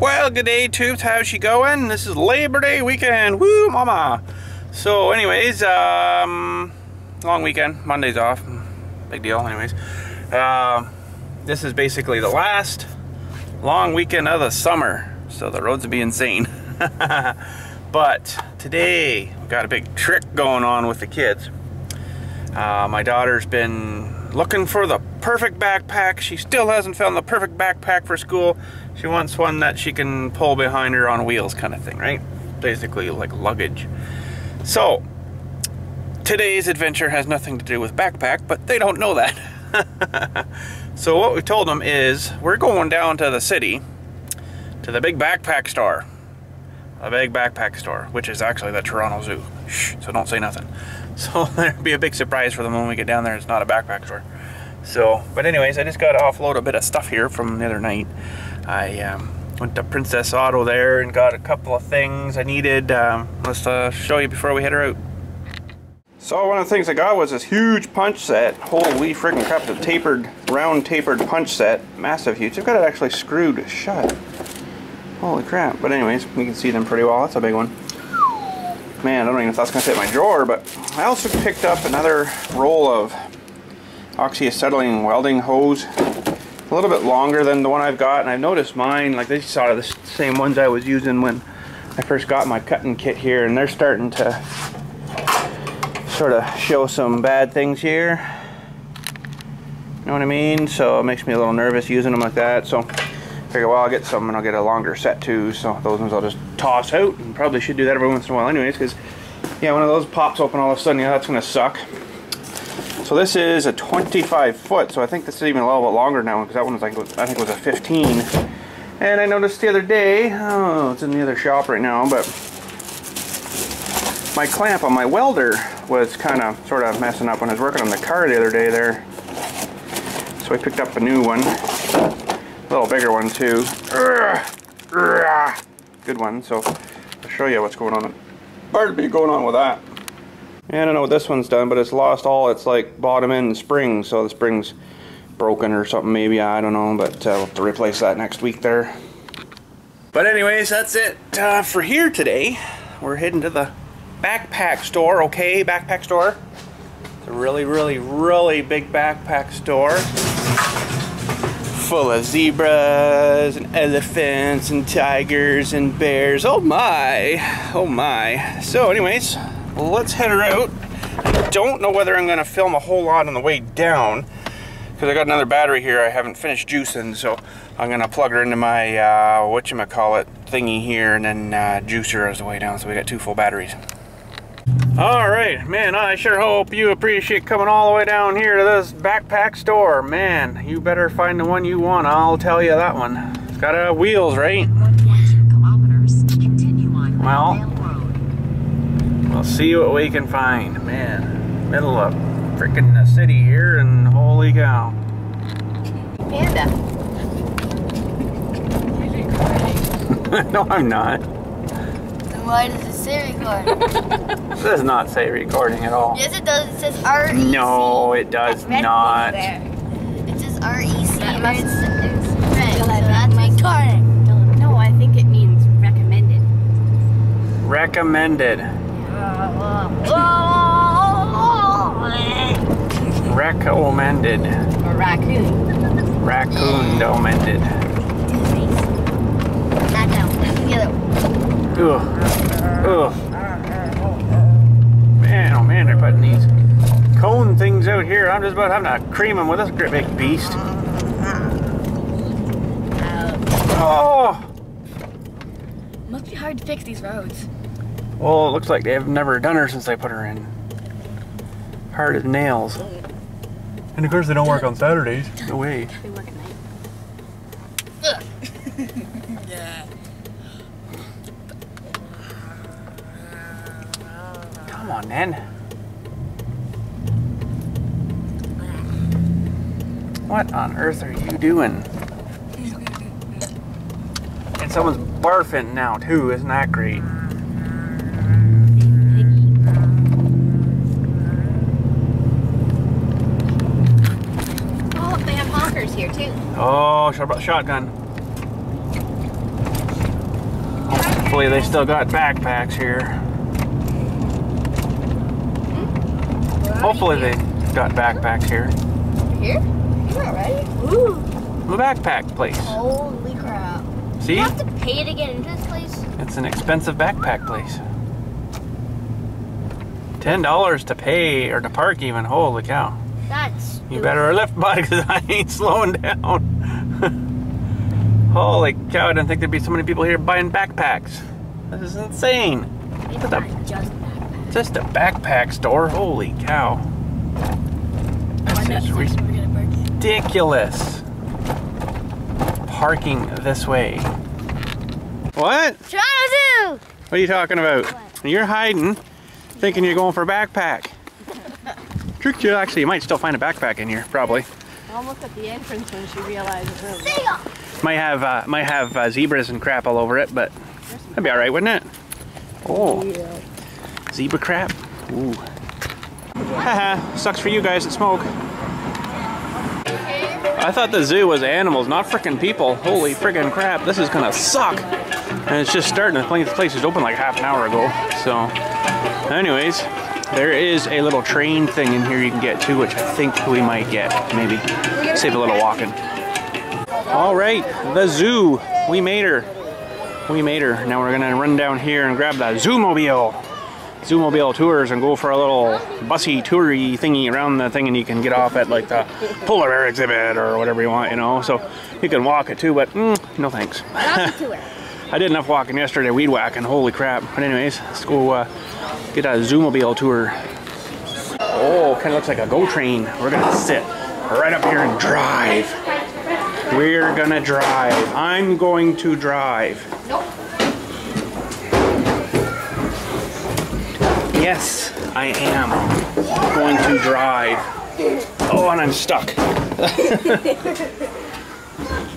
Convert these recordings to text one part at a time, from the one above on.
Well, good day, Tooth. How's she going? This is Labor Day weekend. Woo, mama. So, anyways, um, long weekend. Monday's off. Big deal, anyways. Uh, this is basically the last long weekend of the summer. So the roads will be insane. but today, we got a big trick going on with the kids. Uh, my daughter's been looking for the perfect backpack. She still hasn't found the perfect backpack for school. She wants one that she can pull behind her on wheels kind of thing, right? Basically like luggage. So, today's adventure has nothing to do with backpack, but they don't know that. so what we told them is, we're going down to the city, to the big backpack store. A big backpack store, which is actually the Toronto Zoo. Shh, so don't say nothing. So there'll be a big surprise for them when we get down there. It's not a backpack store. So, but anyways, I just got to offload a bit of stuff here from the other night. I um, went to Princess Auto there and got a couple of things I needed. Um, let's uh, show you before we head her out. So one of the things I got was this huge punch set. Holy freaking crap, the tapered, round tapered punch set. Massive huge. I've got it actually screwed shut. Holy crap. But anyways, you can see them pretty well. That's a big one. Man, I don't even know if that's going to fit my drawer, but I also picked up another roll of oxyacetylene welding hose a little bit longer than the one I've got and I've noticed mine like these are sort of the same ones I was using when I first got my cutting kit here and they're starting to sort of show some bad things here. You know what I mean? So it makes me a little nervous using them like that. So I figure well I'll get some and I'll get a longer set too. So those ones I'll just toss out and probably should do that every once in a while anyways because yeah one of those pops open all of a sudden yeah that's gonna suck so this is a 25 foot, so I think this is even a little bit longer now because that one was like I think it was a 15. And I noticed the other day, oh, it's in the other shop right now, but my clamp on my welder was kind of sort of messing up when I was working on the car the other day there. So I picked up a new one, a little bigger one too. Good one, so I'll show you what's going on. Be going on with that. I don't know what this one's done, but it's lost all its like bottom end springs, so the spring's broken or something maybe, I don't know, but uh, we'll have to replace that next week there. But anyways, that's it uh, for here today. We're heading to the backpack store, okay, backpack store. It's a really, really, really big backpack store. Full of zebras and elephants and tigers and bears. Oh my, oh my. So anyways, let's head her out. I don't know whether I'm going to film a whole lot on the way down because I got another battery here I haven't finished juicing so I'm going to plug her into my uh, whatchamacallit thingy here and then uh, juice her as the way down so we got two full batteries. Alright, man, I sure hope you appreciate coming all the way down here to this backpack store. Man, you better find the one you want, I'll tell you that one. It's got uh, wheels, right? Well, We'll see what we can find. Man, middle of freaking the city here and holy cow. Panda. no, I'm not. Then why does it say recording? this does not say recording at all. Yes, it does. It says REC. No, it does not. It says REC. That it's, it's red, so that's recording. No, I think it means recommended. Recommended. Recommended. Or raccoon. Raccoon domended. Not that. The other one. Ugh. Ugh. Man, oh man, they're putting these cone things out here. I'm just about having to cream them with this great big beast. Uh, oh! Must be hard to fix these roads. Well, it looks like they've never done her since they put her in. Hard as nails. And of course they don't work on Saturdays. No way. They work at night. Come on, then. What on earth are you doing? And someone's barfing now too, isn't that great? Oh, they have honkers here too. Oh, shot- shotgun. Hopefully they still got backpacks here. Hopefully they got backpacks here. Here? You're not ready? Ooh. The backpack place. Holy crap. See? You have to pay to get into this place? It's an expensive backpack place. Ten dollars to pay or to park even. Holy cow. That's You better lift, bud, because I ain't slowing down. Holy cow, I didn't think there'd be so many people here buying backpacks. This is insane. It's the- not just backpack. Just a backpack store. Holy cow. This is ridiculous. Parking this way. What? Toronto Zoo! What are you talking about? You're hiding, thinking you're going for a backpack. Tricked you. Actually, you might still find a backpack in here, probably. I'll look at the entrance when she realizes it. Seal! Might have uh, might have uh, zebras and crap all over it, but that'd be all right, wouldn't it? Oh, zebra crap. Ooh. Haha, sucks for you guys that smoke. I thought the zoo was animals, not freaking people. Holy freaking crap, this is gonna suck. And it's just starting. The place- place was open like half an hour ago. So, anyways, there is a little train thing in here you can get to, which I think we might get. Maybe save a little walking. All right, the zoo. We made her. We made her. Now we're gonna run down here and grab the Zoomobile. Zoomobile tours and go for a little bussy toury thingy around the thing and you can get off at like the polar bear exhibit or whatever you want, you know. So you can walk it too, but mm, no thanks. I did enough walking yesterday, weed whacking, holy crap. But anyways, let's go uh, get a Zoomobile tour. Oh, kind of looks like a GO train. We're gonna sit right up here and drive. We're gonna drive. I'm going to drive. Nope. Yes, I am going to drive. Oh, and I'm stuck.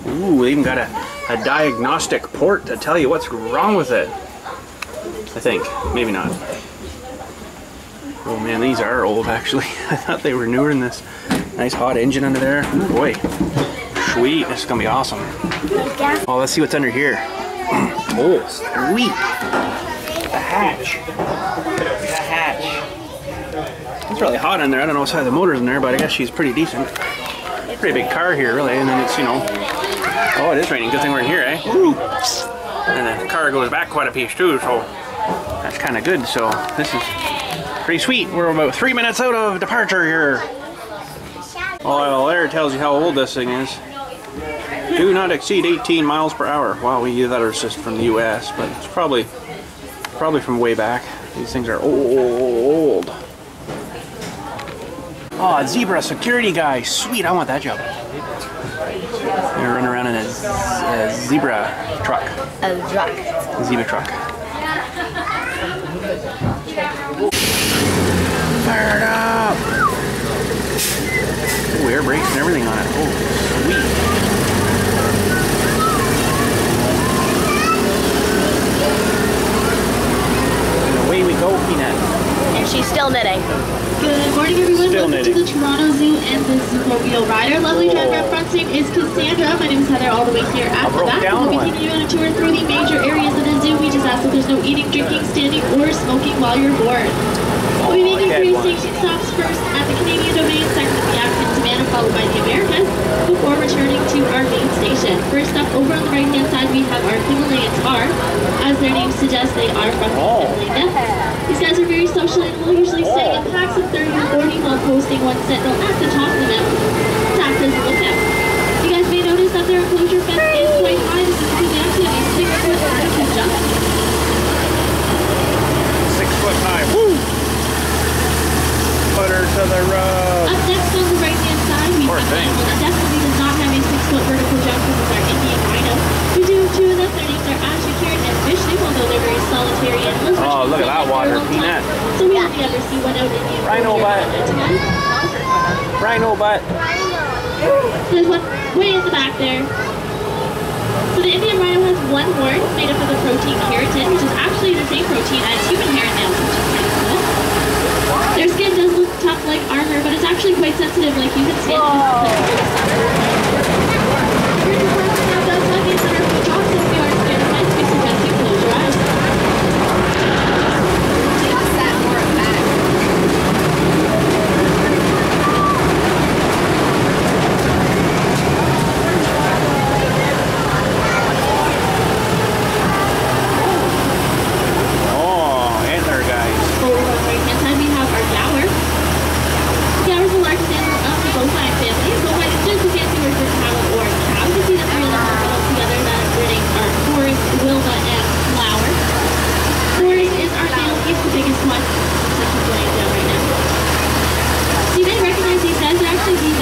Ooh, they even got a, a diagnostic port to tell you what's wrong with it. I think. Maybe not. Oh man, these are old actually. I thought they were newer than this. Nice hot engine under there. Ooh, boy. Sweet, this is gonna be awesome. Oh, let's see what's under here. Oh, sweet. The hatch. The hatch. It's really hot in there. I don't know what side the motor's in there, but I guess she's pretty decent. Pretty big car here, really. And then it's, you know, oh, it is raining. Good thing we're in here, eh? And the car goes back quite a piece too, so that's kind of good. So this is pretty sweet. We're about three minutes out of departure here. Oh, well, there tells you how old this thing is. Do not exceed 18 miles per hour. Wow, we that are just from the U.S., but it's probably probably from way back. These things are old. Oh, zebra security guy. Sweet, I want that job. You're running around in a zebra truck. A truck. Zebra truck. Fired up! Ooh, air brakes and everything on it. Oh, sweet. And go, Peanut. And she's still knitting. Good morning, everyone. Still Welcome knitting. to the Toronto Zoo and the Zoomobile Ride. Our lovely oh. driver up front's name is Cassandra. My name is Heather, all the way here at the back. We'll be taking you on a tour through the major areas of the zoo. We just ask that there's no eating, drinking, standing, or smoking while you're aboard. We'll be oh, making dead three ones. station stops first at the Canadian domain, second at the African Savannah, followed by the American, before returning to our main station. First up, over on the right-hand side, we have our Himalayan tahr. As their name suggests, they are from the Oh. Himalayas. These guys are very social and will usually stay in oh. packs of 30 or 40 while posting one sentinel at the top of the mountain to act as a lookout. You guys may notice that their enclosure fence is quite high. This is because they actually have a six-foot vertical jump. Six foot high. Woo! Put her to the road. Up next on the right-hand side, we Poor thing. someone that definitely does not have a six-foot vertical jump. This is our Indian rhino. We do have two of them. Their names are Ashikir and Vishnu, although they're very solitary animals. which Oh, look at they that live water, their own Peanut. time. So we have the other see one out in the Rhino butt. Rhino butt. There's one way in the back there. So the Indian rhino has one horn made up of the protein keratin, which is actually the same protein as human hair and nails, which is kind of cool. Their skin does look tough like armor, but it's actually quite sensitive like human skin. It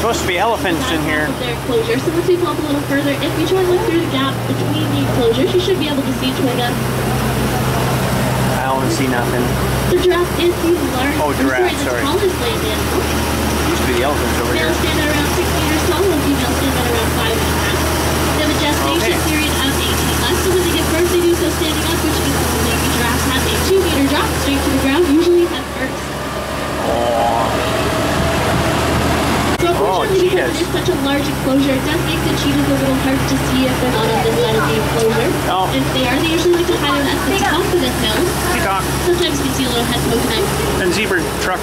Supposed to be elephants in here. Their enclosure. So once we pull up a little further, if you try to look through the gap between the enclosures, you should be able to see Twigga. I don't see nothing. The giraffe is the largest, Oh, giraffe, the sorry. tallest land animal. Used to be the elephants over here. Males stand at around 6 meters tall, while females stand at around 5 and. They have a gestation Okay. period of 18 months, so when they give birth, they do so standing up, which means the baby giraffes have a 2 meter drop straight to the ground, usually at first. Oh, unfortunately, because it is such a large enclosure, it does make the cheetahs a little hard to see if they're not on this side of the enclosure. Oh. If they are, they usually like to hide at the top of the hill. Peacock Sometimes you can see a little head poking out. and zebra truck.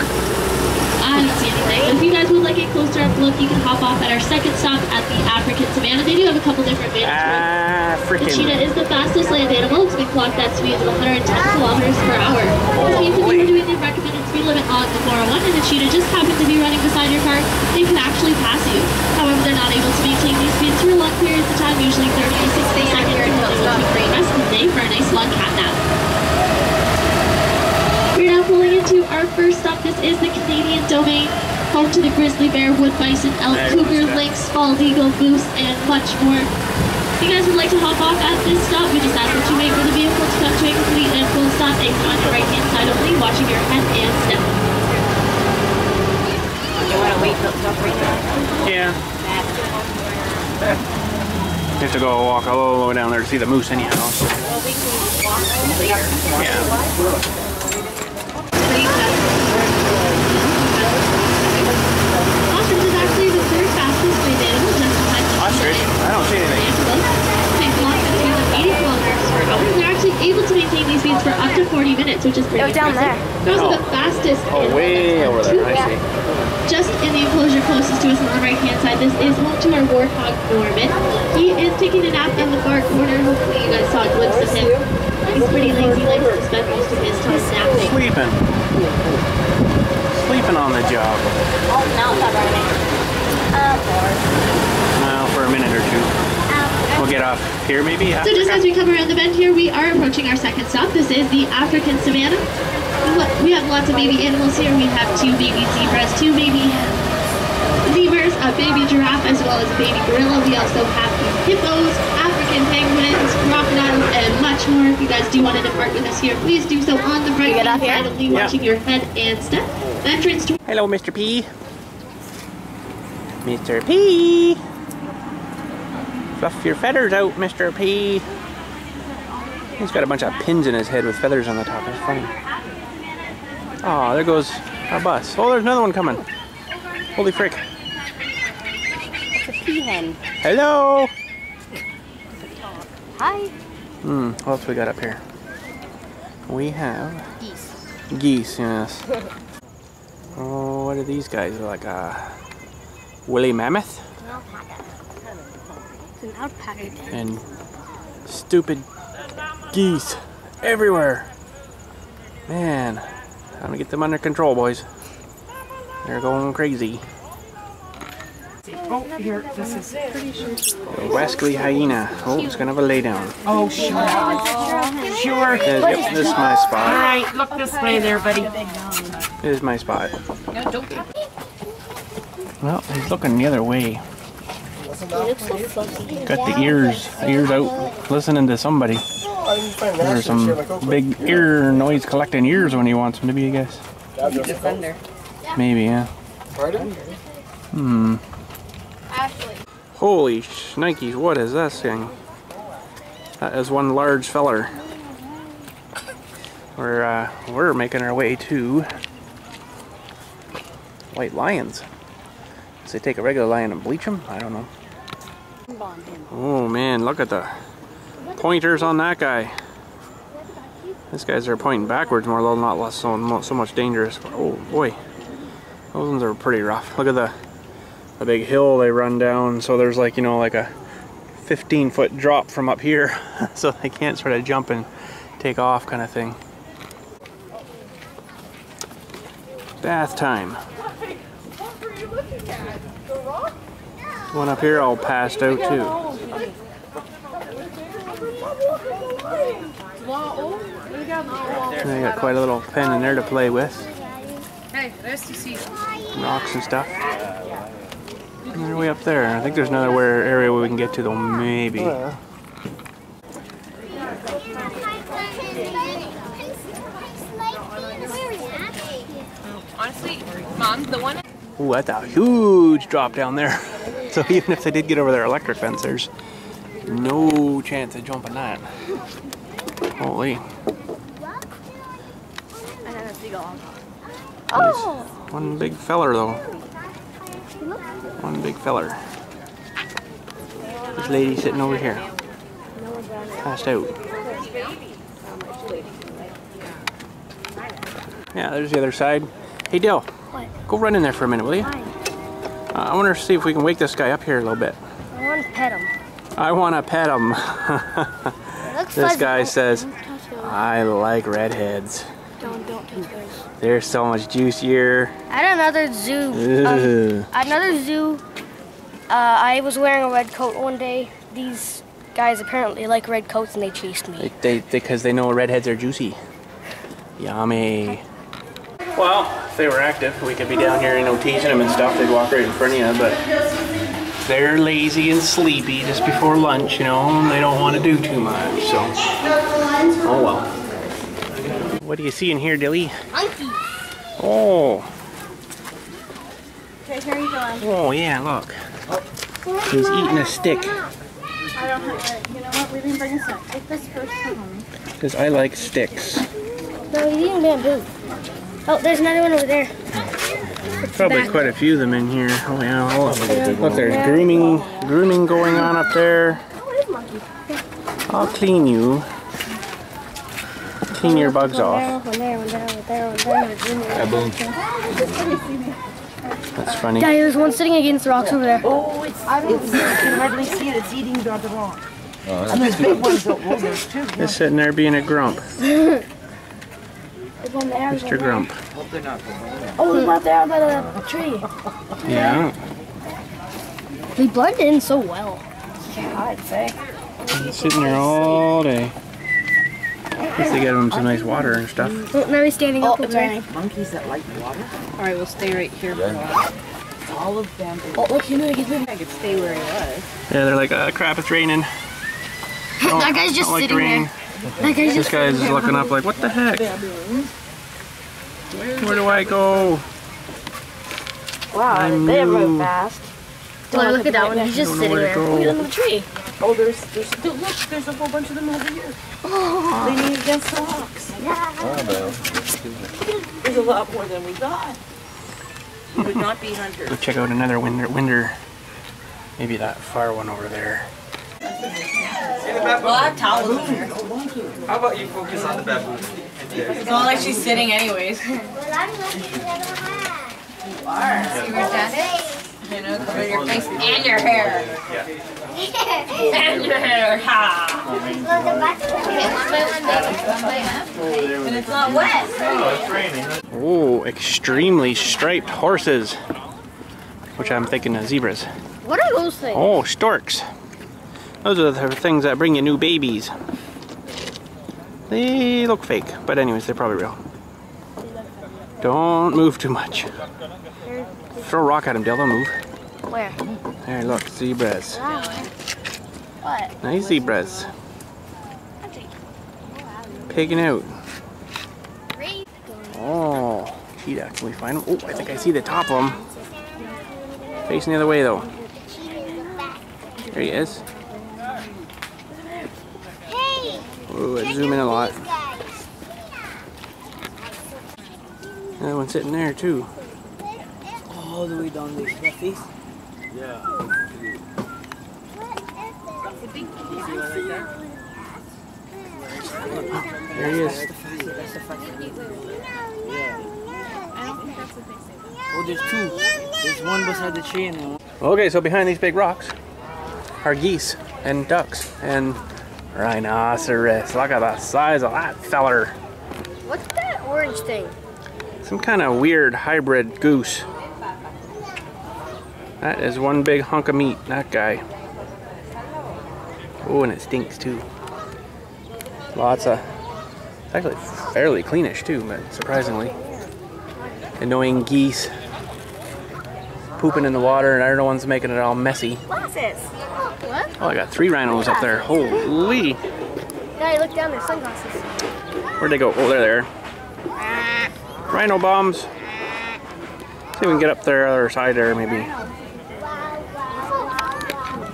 I don't see anything. If you guys would like a closer up look, you can hop off at our second stop at the African Savannah. They do have a couple different vantage points. Ah, The cheetah is the fastest land animal. It's been clocked at speeds of 110 kilometers per hour. This means if you were doing the recommended speed limit on the 401 and the cheetah just happened to be running beside your car, they can actually pass you. However, they're not able to maintain these speeds for long periods of time, usually 30 to 60 seconds until they will take rest of the day for a nice long cat nap. We're now pulling into our first stop. This is the Canadian domain, home to the grizzly bear, wood bison, elk, cougar, lynx, bald eagle, goose, and much more. If you guys would like to hop off at this stop, we just ask that you wait for the vehicle to come to a complete and full stop and on your right hand side only, watching your head and step. You want to wait till it stops raining? Yeah. You have to go walk all the way down there to see the moose anyhow. so- Well, we can walk later. Yeah. Ostrich is actually the third fastest land animal, just behind the Ostrich? I don't see anything. They clock at speeds of 80 kilometers per hour. They're actually able to maintain these speeds for up to 40 minutes, which is pretty Oh, down impressive. They're also Oh. the fastest Oh, way over there. I see. just in the enclosure closest to us on the right hand side. This is home to our warthog Norman. He is taking a nap in the far corner. Hopefully you guys saw a glimpse of him. He's pretty lazy, likes to spend most of his time napping. Sleeping. Sleeping on the job. Oh, now it's not raining. Well, for a minute or two. Um, we'll get off here maybe. So just as we come around the bend here, we are approaching our second stop. This is the African Savannah. We- We have lots of baby animals here. We have two baby zebras, two baby lemurs, a baby giraffe, as well as a baby gorilla. We also have hippos, African penguins, crocodiles, and much more. If you guys do want to depart with us here, please do so on the right get hand off here? side, only Yeah. watching your head and step. Entrance to Hello, Mr. P. Mr. P. Fluff your feathers out, Mr. P. He's got a bunch of pins in his head with feathers on the top. That's funny. Oh, there goes our bus. Oh, there's another one coming. Holy frick. It's a peahen. Hello. Hi. Hmm, what else we got up here? We have Geese. geese, yes. Oh, what are these guys? They're like a woolly mammoth It's an alpaca. and stupid geese everywhere. Man, time to get them under control, boys. They're going crazy. Oh, here, this is. The Wascally hyena. Oh, it's gonna have a lay down. Oh, sure. Sure. Yep, this is my spot. Alright, look this way there, buddy. This is my spot. Well, he's looking the other way. Got the ears, ears out, listening to somebody. There's some big ear noise collecting ears when he wants them to be, I guess. Thunder. Maybe, yeah. Hmm. Holy shnikes, what is this thing? That is one large feller. We're, uh, we're making our way to White Lions. Does they take a regular lion and bleach them? I don't know. Oh man, look at the pointers on that guy. These guys are pointing backwards more, though not so, so much dangerous. Oh boy. Those ones are pretty rough. Look at the, the big hill they run down. So there's like, you know, like a 15 foot drop from up here. so they can't sort of jump and take off kind of thing. Bath time. One up here all passed out too. They got quite a little pen in there to play with. Hey, nice to see you. Rocks and stuff. And they're way up there. I think there's another where area where we can get to though, maybe. Honestly, Mom, the one. Ooh, that's a huge drop down there. So even if they did get over their electric fence, there's no chance of jumping that. Holy. Oh. One big feller though. One big feller. This lady sitting over here. Passed out. Yeah, there's the other side. Hey Dill, go run in there for a minute, will you? I want to see if we can wake this guy up here a little bit. I want to pet him. I want to pet him. This guy says. I like redheads. Don't, don't touch those. They're so much juicier. At another zoo, um, at another zoo, uh, I was wearing a red coat one day. These guys apparently like red coats and they chased me. They, because they know redheads are juicy. Yummy. Well, if they were active, we could be down here, you know, teasing them and stuff. They'd walk right in front of you, but they're lazy and sleepy just before lunch, you know, and they don't want to do too much, so. Oh well. What do you see in here, Dilly? Oh, Okay, here you go. oh yeah, look. He's eating a stick, I don't have, you know what? We didn't bring this up. Take this first home. because I like sticks. No, he's eating bamboo. Oh, there's another one over there. Probably back. quite a few of them in here. Oh yeah, oh, look, there's grooming, grooming going on up there. I'll clean you. Clean your bugs off. That's funny. Yeah, there's one sitting against the rocks over there. Oh, it's, it's, you can hardly see it. It's eating the other rock. and there's big ones out well, there's two. Just sitting there being a grump. There's one there. there's Mr. one there. Grump. Oh, there's one there by the tree. Yeah. They blend in so well. Yeah, I'd say. He's sitting there all day. At least they get him some nice water and stuff. Oh, now he's standing Oh, up over it's there. raining. Monkeys that like water. All right, we'll stay right here for a while. All of them. Oh, look, he's moving, he's moving. I could stay where he was. Yeah, they're like, uh, crap, it's raining. That guy's just don't like the sitting rain. there. That guy's This just guy's looking up like, what the heck? Where do I go? Wow, I'm they new. move fast. Look, look at that one. He's just sitting there. to go. Look at him in the tree. Oh, there's, there's, dude, look, there's a whole bunch of them over here. Oh. Leaning against the rocks. There's a lot more than we thought. We would not be hunters. Go check out another winder, winder. Maybe that far one over there. Well, I have towels in there. How about you focus on the baboon? It's not like she's sitting anyways. Well, I'm looking at the hat. See where that is? You know, cover your face and your hair. Yeah. And your hair. Ha! And it's not wet. Oh, extremely striped horses. Which I'm thinking of zebras. What are those things? Oh, storks. Those are the things that bring you new babies. They look fake, but anyways, they're probably real. Don't move too much. Throw a rock at him, Dale, don't move. Where? There, look, zebras. Oh, what? Nice zebras. Pigging out. Oh, cheetah, can we find him? Oh, I think I see the top of him. Facing the other way, though. There he is. Hey! Oh, I zoom in a lot. Another one sitting there, too. All the way down these fluffies. There he is. That's Oh, there's two. There's one beside the tree and one. Okay, so behind these big rocks are geese and ducks and rhinoceros. Look at the size of that feller. What's that orange thing? Some kind of weird hybrid goose. That is one big hunk of meat, that guy. Oh, and it stinks too. Lots of. It's actually fairly cleanish too, but surprisingly. Annoying geese pooping in the water, and other ones making it all messy. Glasses. Oh, I got three rhinos up there. Holy! You look down there, sunglasses. Where'd they go? Oh, they're there. Rhino bombs. See if we can get up there, other side there, maybe.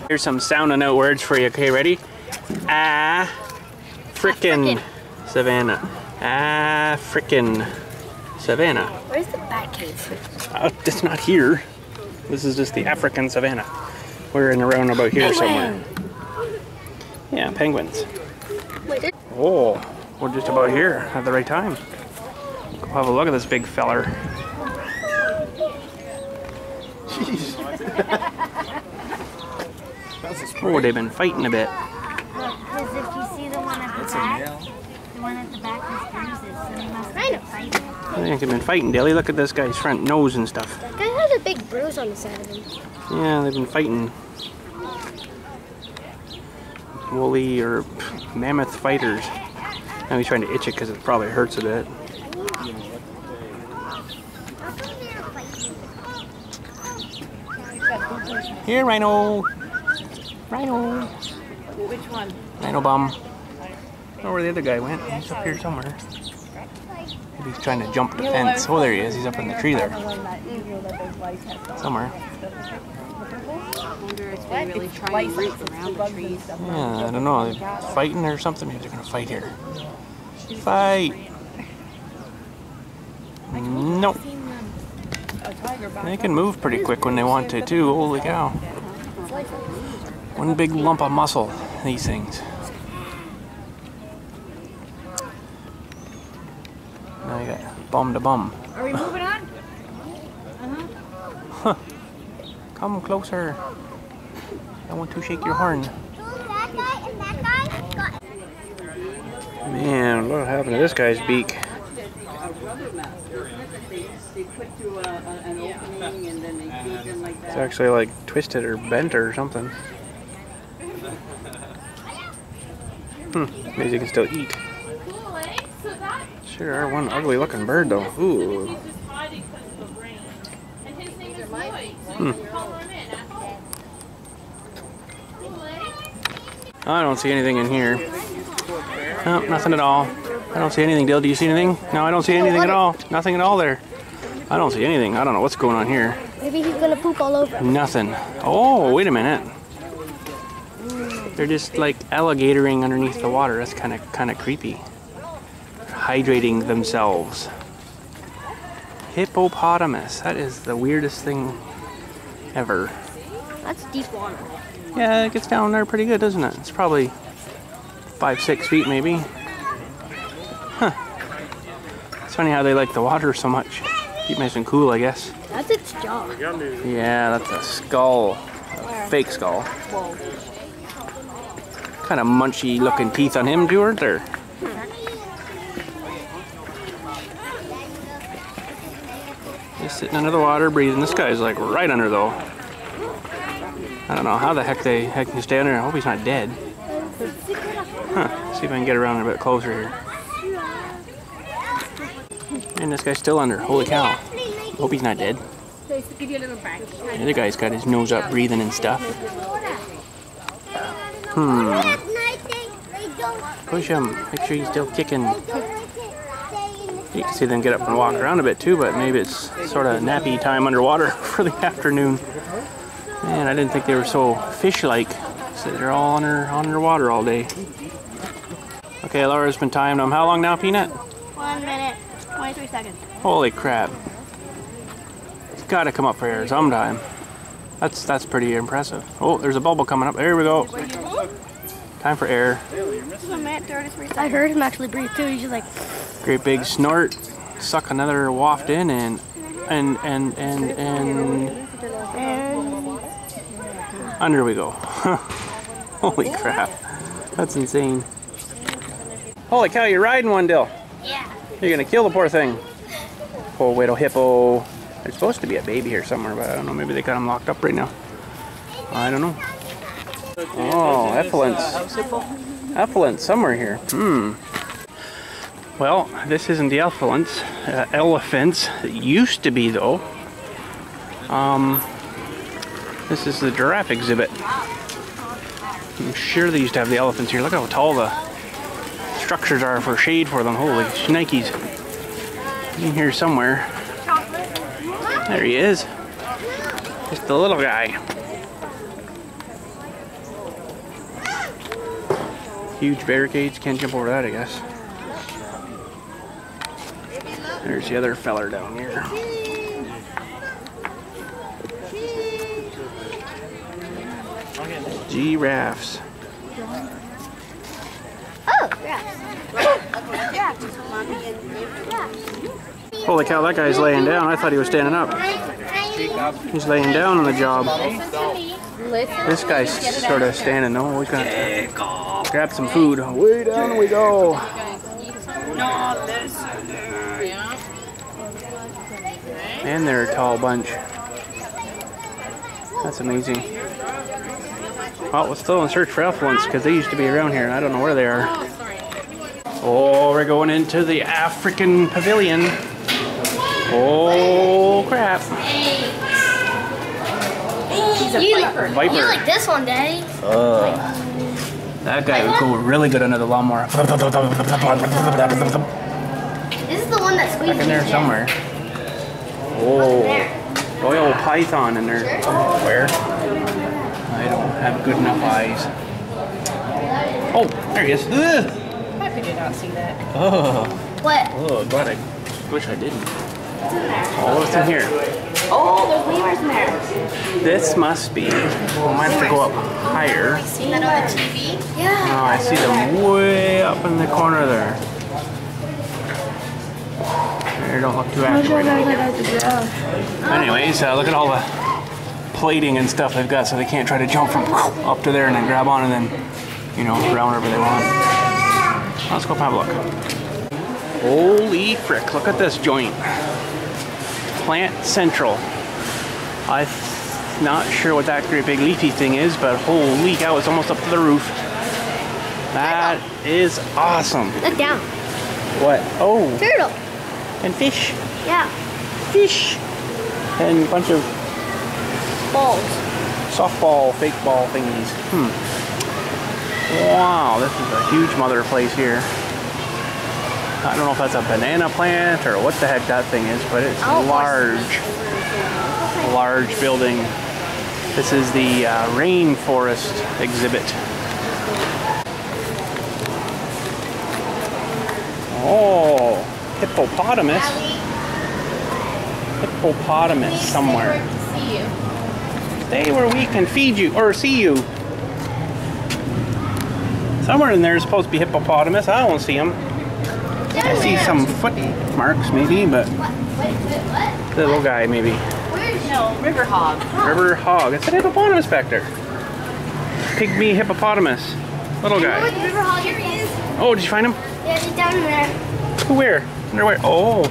Here's some sounding out words for you. Okay, ready? Ah, frickin' Savannah. Ah, frickin' Savannah. Where's the bat cave? Uh, it's not here. This is just the African savannah. We're in around about here somewhere. Yeah, penguins. Oh, we're just about here at the right time. Go have a look at this big feller. Jeez. Oh, they've been fighting a bit. Because if you see the one at the back, the one at the back has bruises, so they must be fighting. I think they've been fighting, Dilly. Look at this guy's front nose and stuff. That a big bruise on the side of him. Yeah, they've been fighting. Woolly or mammoth fighters. Now he's trying to itch it because it probably hurts a bit. Here, Rhino. Rhino. Which one? Rhino bum. I don't know where the other guy went. He's up here somewhere. He's trying to jump the fence. Oh, there he is. He's up in the tree there. Somewhere. they really. Yeah, I don't know. They're fighting or something. Maybe they're gonna fight here. Fight. Nope. They can move pretty quick when they want to too. Holy cow. One big lump of muscle, these things. Now bum to bum. Are we moving on? Come closer. I want to shake your horn. That guy and that guy got Man, what happened to this guy's beak? It's actually like twisted or bent or something. Hmm, maybe you can still eat. Sure are one ugly looking bird though. Ooh. Hmm. I don't see anything in here. No, nothing at all. I don't see anything, Dill. Do you see anything? No, I don't see anything at all. Nothing at all there. I don't see anything. I don't know what's going on here. Maybe he's gonna poop all over. Nothing. Oh, wait a minute. They're just like alligatoring underneath the water. That's kind of kind of creepy. Hydrating themselves. Hippopotamus. That is the weirdest thing ever. That's deep water. Yeah, it gets down there pretty good, doesn't it? It's probably five, six feet maybe. Huh. It's funny how they like the water so much. Keep nice and cool, I guess. That's its jaw. Yeah, that's a skull. A fake skull. Kind of munchy looking teeth on him, too, aren't there? Sitting under the water, breathing. This guy's like right under though. I don't know how the heck they heck can stay under. I hope he's not dead. Huh. See if I can get around a bit closer here. And this guy's still under. Holy cow. Hope he's not dead. The other guy's got his nose up breathing and stuff. Hmm. Push him. Make sure he's still kicking. You can see them get up and walk around a bit too, but maybe it's sort of nappy time underwater for the afternoon. Man, I didn't think they were so fish-like. So they're all under underwater all day. Okay, Laura's been timed them. How long now, Peanut? One minute, 23 seconds. Holy crap. It's gotta come up for air sometime. That's that's pretty impressive. Oh, there's a bubble coming up. There we go. Time for air. A minute, 33 seconds. I heard him actually breathe too. He's just like, Great big snort. Suck another waft in and and and and and under we go. Holy crap. That's insane. Holy cow, you're riding one, Dill. Yeah. You're gonna kill the poor thing. Poor widow hippo. There's supposed to be a baby here somewhere, but I don't know. Maybe they got him locked up right now. I don't know. Oh, effluence. Effluent somewhere here. Hmm. Well, this isn't the elephants. Uh, elephants. It used to be though. Um, this is the giraffe exhibit. I'm sure they used to have the elephants here. Look how tall the structures are for shade for them. Holy shnikes. He's in here somewhere. There he is. Just the little guy. Huge barricades. Can't jump over that, I guess. There's the other feller down here. Giraffes. Oh, yeah. Holy cow, that guy's laying down. I thought he was standing up. He's laying down on the job. This guy's sort of standing though. we gonna grab some food. Way down we go. And they're a tall bunch. That's amazing. Well, we're still in search for elephants because they used to be around here. and I don't know where they are. Oh, we're going into the African pavilion. Oh, crap. You, like- Viper. you like this one, Daddy? That guy would go really good under the lawnmower. This is the one that squeezes. Back in there you. somewhere. Oh, oil python in there. Where? I don't have good enough eyes. Oh, there he is. Ugh. How could you not see that? Oh, What? oh, glad I wish I didn't. What's in there? Oh, what's in here? Oh, there's lemurs in there. This must be. I might have to go up higher. Seen that on the TV? Yeah. Oh, I see them way up in the corner there. There, don't look too accurate. Anyways, uh, look at all the plating and stuff they've got so they can't try to jump from up to there and then grab on and then, you know, grab whatever they want. Let's go have a look. Holy frick, look at this joint. Plant Central. I'm not sure what that great big leafy thing is, but holy cow, it's almost up to the roof. That is awesome. Look down. What? Oh, Turtle. And fish. Yeah. Fish. And a bunch of Balls. softball, fake ball thingies. Hmm. Wow, this is a huge mother place here. I don't know if that's a banana plant or what the heck that thing is, but it's Oh, large. Large building. This is the uh, rainforest exhibit. Oh, hippopotamus. Hippopotamus somewhere. Stay where we can feed you or see you. Somewhere in there is supposed to be hippopotamus. I don't see them. I see some foot marks maybe, but the little guy maybe. No, river hog. River hog. It's a hippopotamus back there. Pygmy hippopotamus. Little guy. River Hog, here he is. Oh, did you find him? Yeah, he's down there. Where? Oh,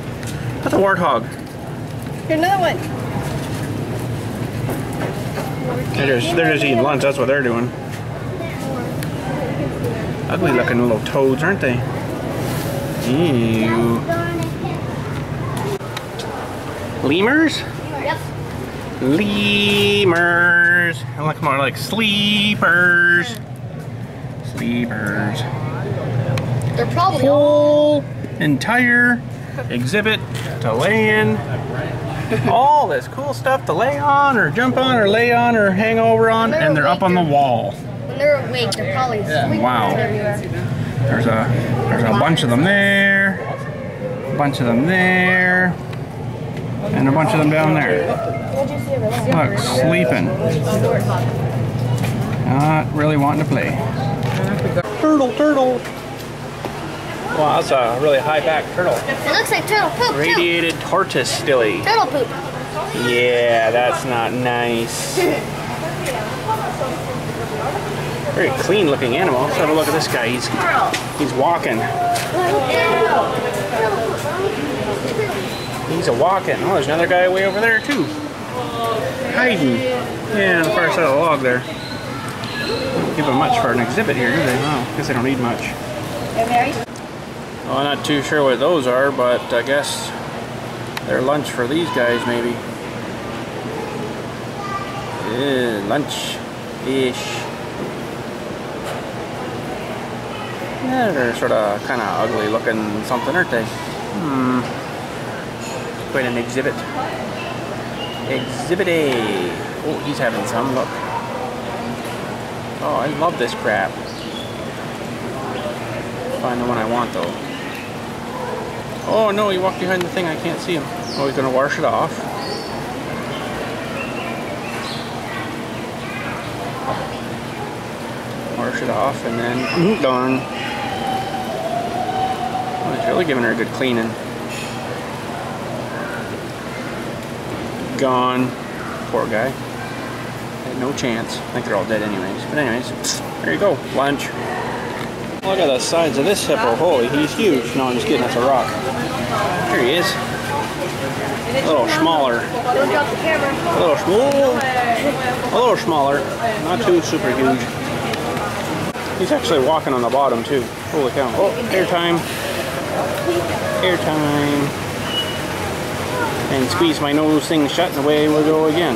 that's a warthog. Here's another one. They're just, they're just eating lunch. That's what they're doing. Ugly looking little toads, aren't they? Ew. Lemurs? Yep. Lemurs. I look more like sleepers. Sleepers. They're probably all. Whole entire exhibit to lay in. All this cool stuff to lay on or jump on or lay on or hang over on and they're up on the wall. When they're awake, they're probably sleeping Wow. There's a there's a bunch of them there, a bunch of them there, and a bunch of them down there. Look, sleeping. Not really wanting to play. Turtle, turtle. Wow, that's a really high back turtle. It looks like turtle poop, too. Radiated tortoise stilly. Turtle poop. Yeah, that's not nice. Very clean looking animal. Let's have a look at this guy. He's he's walking. He's a walking. Oh, there's another guy way over there too. Hiding. Yeah, on the far side of the log there. give them much for an exhibit here, do they? No, guess they don't need much. Well, I'm not too sure what those are, but I guess they're lunch for these guys, maybe. Yeah, lunch ish. Yeah, they're sort of kind of ugly looking something, aren't they? Hmm. Quite an exhibit. Exhibit A. Oh, he's having some. Look. Oh, I love this crap. Find the one I want though. Oh no, he walked behind the thing. I can't see him. Oh, he's gonna wash it off. Wash it off and then mm, done. Oh, he's really giving her a good cleaning. Gone. Poor guy. Had no chance. I think they're all dead anyways. But anyways, there you go. Lunch. Look at the sides of this hippo. Holy, he's huge. No, I'm just kidding. That's a rock. There he is. A little smaller. A little small. A little smaller. Not too super huge. He's actually walking on the bottom too. Holy cow. Oh, airtime. Airtime. And squeeze my nose thing shut and away we go again.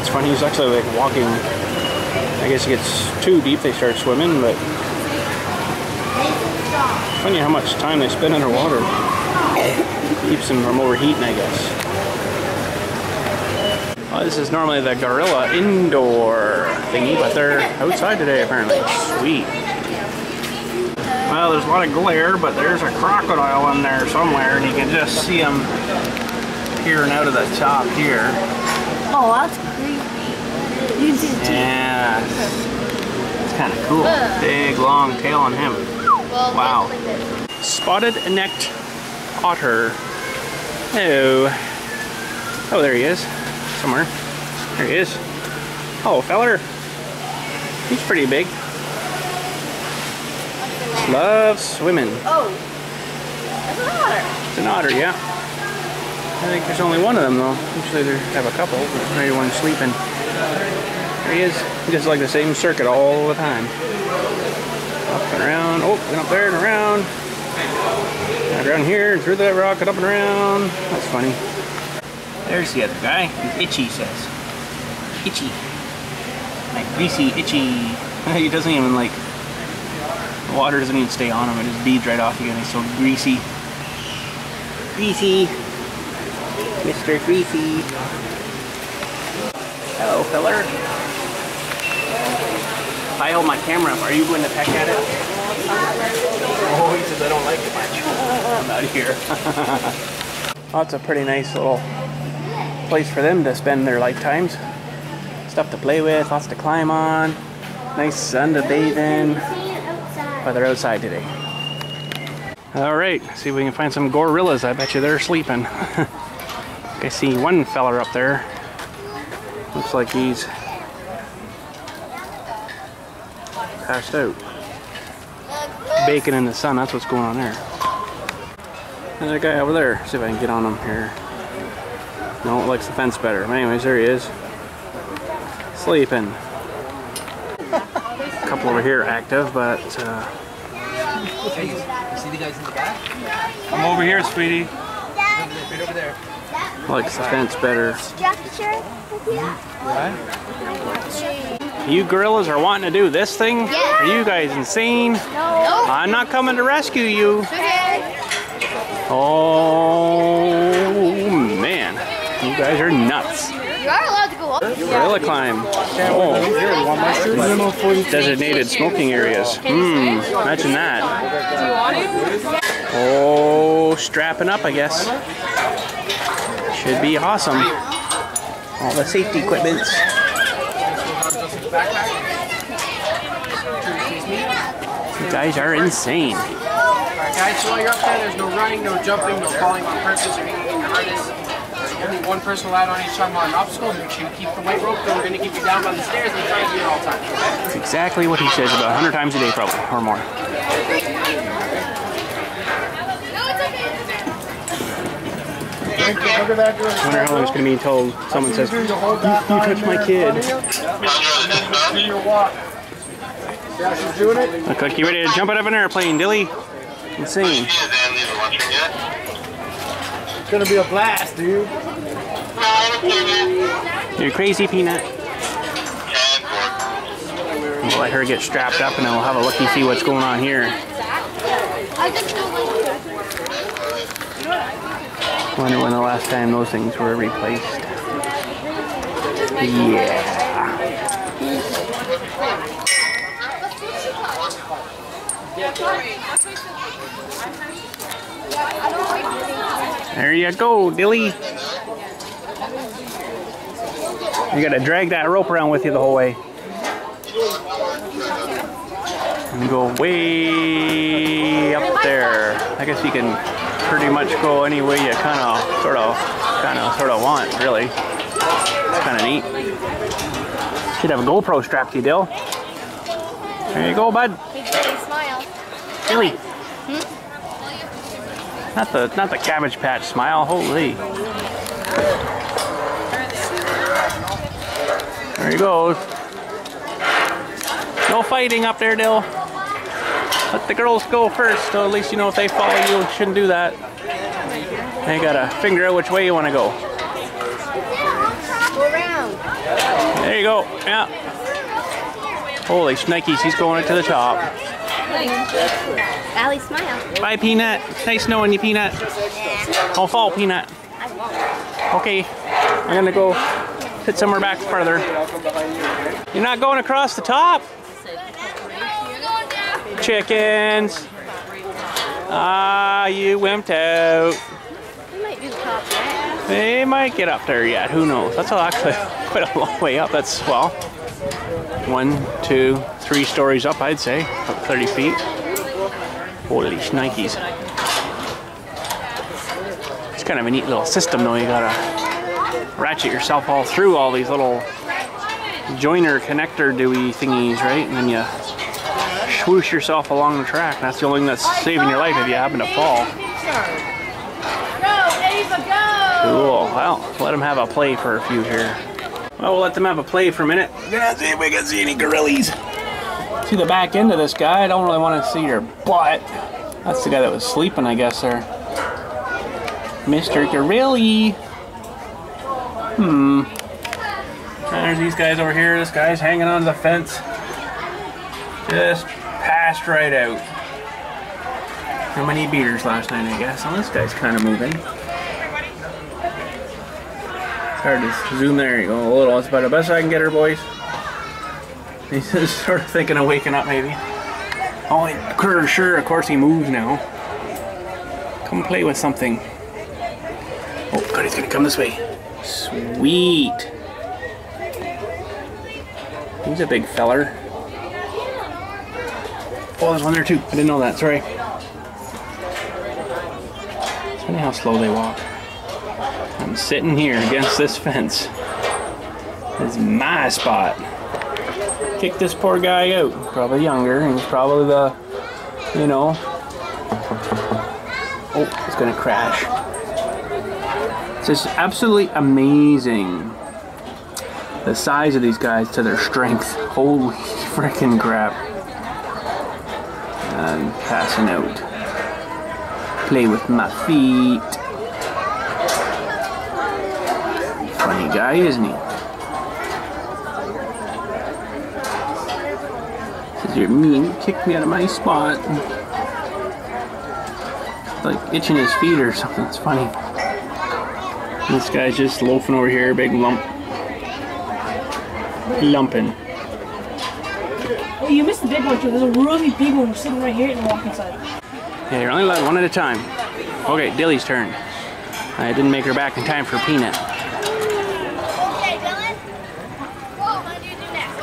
It's funny, he's actually like walking I guess it gets too deep, they start swimming, but funny how much time they spend underwater. Keeps them from overheating, I guess. Well, this is normally the gorilla indoor thingy, but they're outside today apparently. Sweet. Well, there's a lot of glare, but there's a crocodile in there somewhere, and you can just see him peering out of the top here. Oh, that's creepy. You can see the teeth. Yeah. It's kind of cool. Big, long tail on him. Wow. Spotted necked otter. Oh. Oh, there he is. Somewhere. There he is. Oh, feller. He's pretty big. Loves swimming. Oh, that's an otter. It's an otter, yeah. I think there's only one of them though. Usually they have a couple, but maybe one's sleeping. He is. He does like the same circuit all the time. Up and around. Oh, and up there and around. And around here, and through that rock and up and around. That's funny. There's the other guy. He's itchy, says. Itchy. Like greasy, itchy. he doesn't even like the water doesn't even stay on him, it just beads right off again. He's so greasy. Greasy. Mr. Greasy. Hello, feller. If I hold my camera up, are you going to peck at it? Oh, he says I don't like it much. I'm out of here. well, it's a pretty nice little place for them to spend their lifetimes. Stuff to play with, lots to climb on, nice sun to bathe in. But they're outside today. All right, see if we can find some gorillas. I bet you they're sleeping. I see one feller up there. Looks like he's passed out. Baking in the sun, that's what's going on there. And that guy over there, see if I can get on him here. No, it likes the fence better. But anyways, there he is. Sleeping. A couple over here active, but uh, Hey, you see the guys in the back? I'm over here, sweetie. Right over there. Likes the fence better. Structure. You gorillas are wanting to do this thing? Yeah. Are you guys insane? No. I'm not coming to rescue you. Oh man, you guys are nuts. You are allowed to go up. Gorilla climb. Oh, designated smoking areas. Hmm, imagine that. Oh, strapping up, I guess. Should be awesome. All the safety equipments. Guys are insane. Alright guys, so while you're up there, there's no running, no jumping, no falling on purpose or anything your harness. There's only one person allowed on each time on an obstacle. Make sure you keep the weight rope, though we're going to keep you down by the stairs and try and do it all times, okay? That's exactly what he says about 100 times a day, probably, or more. I wonder how long it's going to be until someone says, you, you touched my kid. Uh, Do your walk. See how she's doing it? Look like you ready to jump out of an airplane, Dilly. Insane. It's gonna be a blast, dude. You're crazy, Peanut. We'll let her get strapped up and then we'll have a look and see what's going on here. Wonder when the last time those things were replaced. Yeah. There you go, Dilly. You gotta drag that rope around with you the whole way. And go way up there. I guess you can pretty much go any way you kind of, sort of, kind of, sort of want, really. It's kind of neat. Should have a GoPro strapped to you, Dill. There you go, bud. Smile. Billy. Hmm? Not the not the cabbage patch smile. Holy. There he goes. No fighting up there, Dill. Let the girls go first, so at least you know if they follow you, shouldn't do that. You gotta figure out which way you want to go. There you go. Yeah. Holy shnikes, he's going to the top. Allie, smile. Bye, Peanut. Nice knowing you, Peanut. Don't fall, Peanut. Okay, I'm gonna go sit somewhere back further. You're not going across the top? Chickens. Ah, you wimped out. They might get up there yet. Who knows? That's actually quite a long way up. That's, well, one, two, three stories up, I'd say. About 30 feet. Holy shnikes. It's kind of a neat little system, though. You gotta ratchet yourself all through all these little joiner connector dewy thingies, right? And then you swoosh yourself along the track. That's the only thing that's saving your life if you happen to fall. Cool. Well, let them have a play for a few here. Well, we'll let them have a play for a minute. Gonna see if we can see any gorillas. See the back end of this guy. I don't really want to see your butt. That's the guy that was sleeping, I guess, there. Mr. Gorilly. Hmm. There's these guys over here. This guy's hanging on the fence. Just passed right out. How many beaters last night, I guess? Oh, this guy's kind of moving. It's hard to zoom there. You go a little. That's about the best I can get her, boys. He's sort of thinking of waking up, maybe. Oh, he- sure, of course he moves now. Come play with something. Oh, God, he's gonna come this way. Sweet. He's a big feller. Oh, there's one there too. I didn't know that. Sorry. It's funny how slow they walk. Sitting here against this fence. Is my spot. Kick this poor guy out. Probably younger. He's probably the, you know. Oh, it's gonna crash. It's just absolutely amazing. The size of these guys to their strength. Holy freaking crap. And passing out. Play with my feet. Funny guy, isn't he? Says you're mean, kicked me out of my spot. Like itching his feet or something. It's funny. This guy's just loafing over here, big lump. Lumping. Oh, you missed the big one too. There's a really big one sitting right here in the walking side. Yeah, you're only allowed one at a time. Okay, Dilly's turn. I didn't make her back in time for Peanut. Okay, Dylan. What do you do next?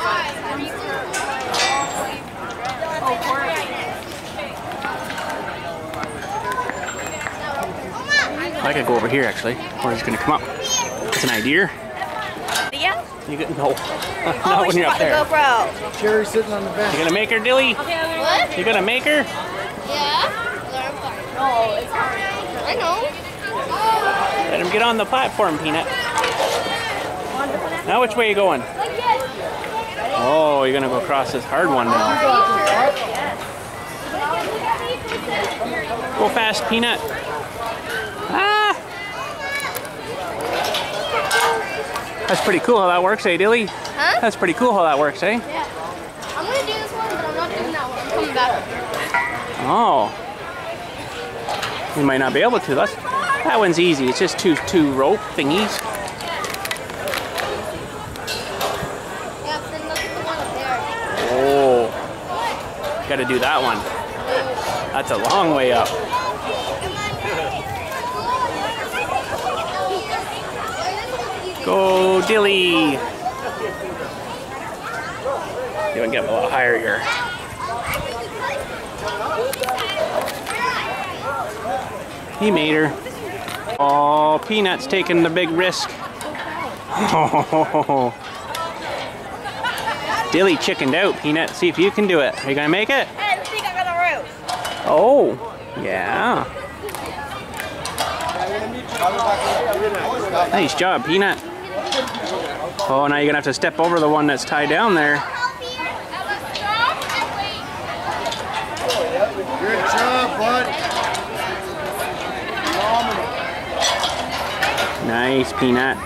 I could go over here actually, or he's gonna come up. That's an idea. Yeah? You get no, Oh, not when you're up there. GoPro. Cherry's sitting on the bench. You gonna make her, Dilly? What? You gonna make her? Yeah? No, it's hard. I know. Let him get on the platform, Peanut. Now which way are you going? Like this. Ready? Oh, you're gonna go across this hard one now. Go fast, Peanut. That's pretty cool how that works, eh, Dilly? Huh? That's pretty cool how that works, eh? Yeah. I'm gonna do this one, but I'm not doing that one. I'm coming back. Oh. You might not be able to. That's that one's easy. It's just two two rope thingies. Yeah, but then look the one up there. Oh. Got to do that one. That's a long way up. Go Dilly. You want to get a little higher here. He made her. Oh, Peanut's taking the big risk. Oh. Dilly chickened out, Peanut. See if you can do it. Are you gonna make it? Think I got the roof. Oh, yeah. Nice job, Peanut. Oh, now you're gonna have to step over the one that's tied down there. Good job, bud. Nice, Peanut.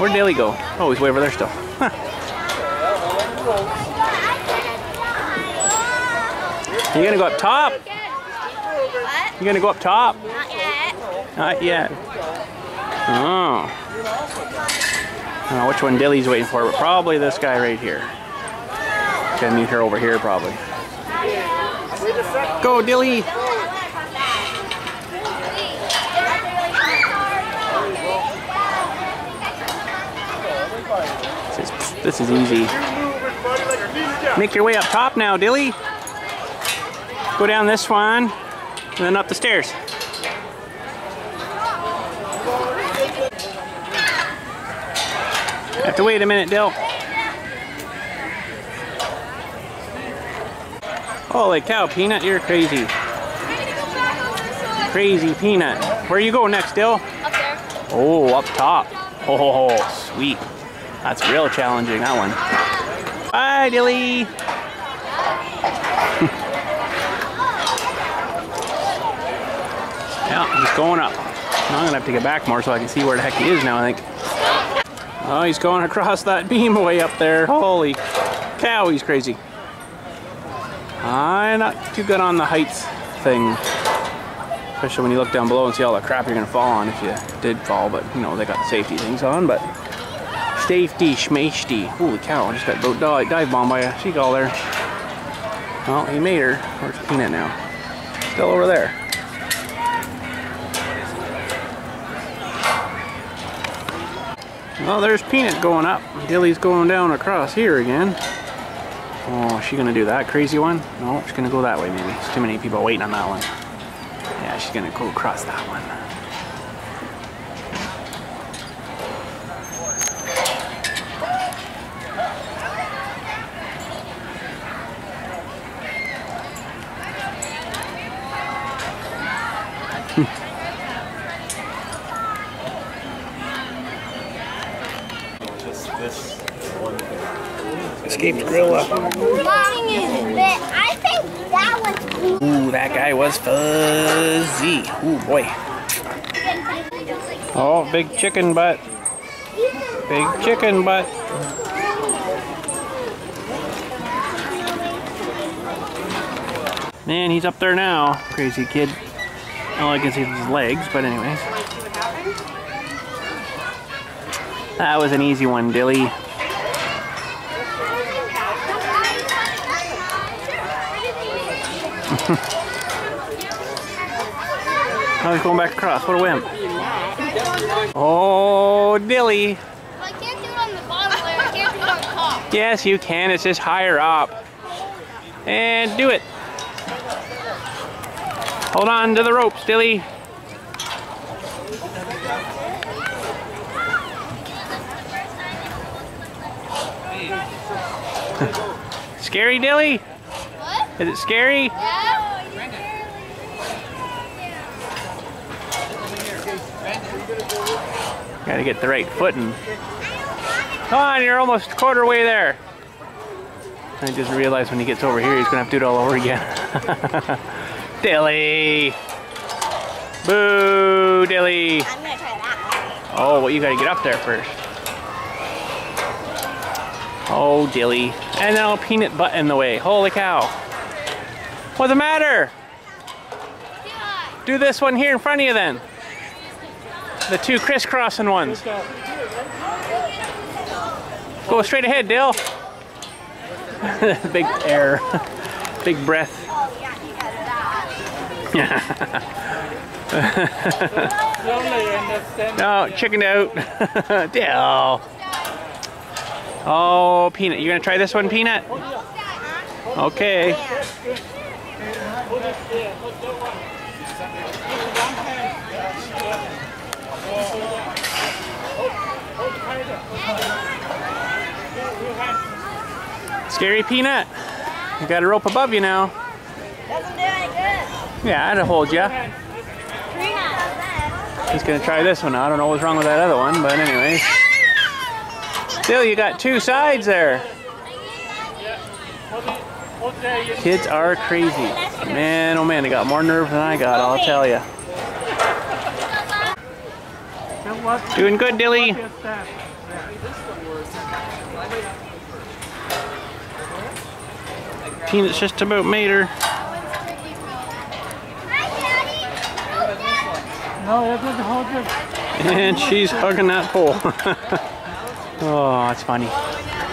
Where'd Dilly go? Oh, he's way over there still. Huh. You gonna go up top? What? You gonna go up top? Not yet. Not yet. Oh. Don't know which one Dilly's waiting for, but probably this guy right here. Gonna meet her over here probably. Go, Dilly! This is, this is easy. Make your way up top now, Dilly. Go down this one, and then up the stairs. Have to wait a minute, Dill. Holy cow, Peanut, you're crazy. Crazy Peanut. Where are you go next, Dill? Up there. Oh, up top. Oh, sweet. That's real challenging, that one. Bye, Dilly. yeah, he's going up. Now I'm gonna have to get back more so I can see where the heck he is now, I think. Oh, he's going across that beam way up there. Holy cow, he's crazy. I'm not too good on the heights thing. Especially when you look down below and see all the crap you're gonna fall on if you did fall, but you know, they got safety things on, but safety schmashty. Holy cow, I just got boat dive, bombed by a seagull there. Well, he made her. Where's Peanut now? Still over there. Well, there's Peanut going up. Dilly's going down across here again. Oh, is she gonna do that crazy one? No, she's gonna go that way maybe. There's too many people waiting on that one. Yeah, she's gonna go across that one. Escaped gorilla. I think that one's. Ooh, that guy was fuzzy. Ooh, boy. Oh, big chicken butt. Big chicken butt. Man, he's up there now. Crazy kid. All I can see is his legs, but anyways. That was an easy one, Dilly. Now he's going back across. What a wimp. Oh, Dilly. I can't do it on the bottom layer. I can't do it on top. Yes, you can. It's just higher up. And do it. Hold on to the ropes, Dilly. scary, Dilly? What? Is it scary? Yeah. Gotta get the right footing. Come on, you're almost quarter way there. I just realized when he gets over here, he's gonna have to do it all over again. Dilly! Boo, Dilly! Oh, well, you gotta get up there first. Oh, Dilly. And now peanut butt in the way. Holy cow. What's the matter? Do this one here in front of you then. The two crisscrossing ones. Go straight ahead, Dill. Big air. Big breath. Oh, yeah. No, chickened out. Dill. Oh, Peanut. You gonna try this one, Peanut? Okay. Scary Peanut. You got a rope above you now. Doesn't do any good. Yeah, I'd hold ya. He's gonna try this one. I don't know what's wrong with that other one, but anyways. Still, you got two sides there. Kids are crazy. Man, oh man, they got more nerve than I got, I'll tell you. Doing good, Dilly. Peanut's just about made her. No, that doesn't hold you. And she's hugging that pole. oh, that's funny.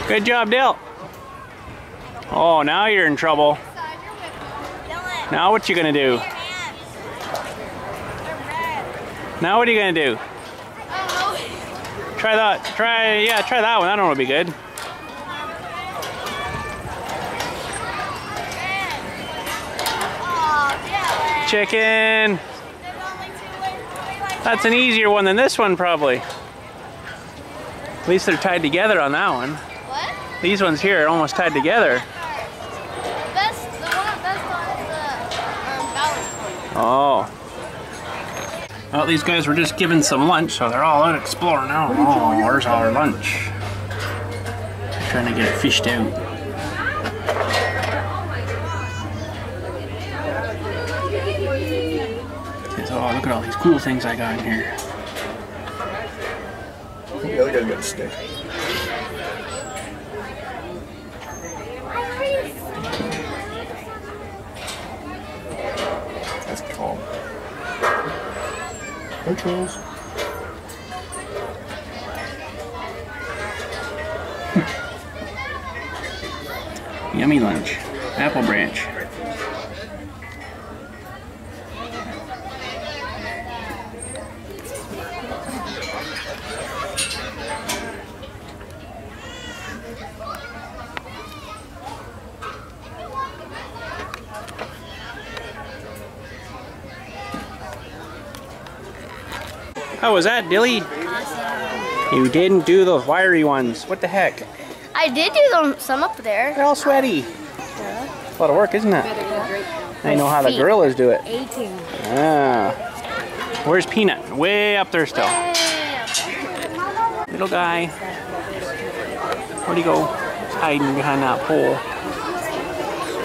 Good job, Dale. Oh, now you're in trouble. Now what you gonna do? Now what are you gonna do? Try that. Try yeah. Try that one. That one will be good. Chicken. That's an easier one than this one, probably. At least they're tied together on that one. What? These ones here are almost tied together. Best, the one best one is the um. Oh. Well, these guys were just given some lunch, so they're all out exploring now. Oh, where's our lunch? Trying to get it fished out. Kids, Oh, look at all these cool things I got in here. The other guy's got a stick. That's calm. Hey, Charles. Yummy lunch. Apple branch. How was that, Dilly? You didn't do those wiry ones. What the heck? I did do them, some up there. They're all sweaty. A lot of work, isn't it? I know how the gorillas do it. 18. Ah. Where's Peanut? Way up there still. Little guy. Where'd he go? He's hiding behind that pole.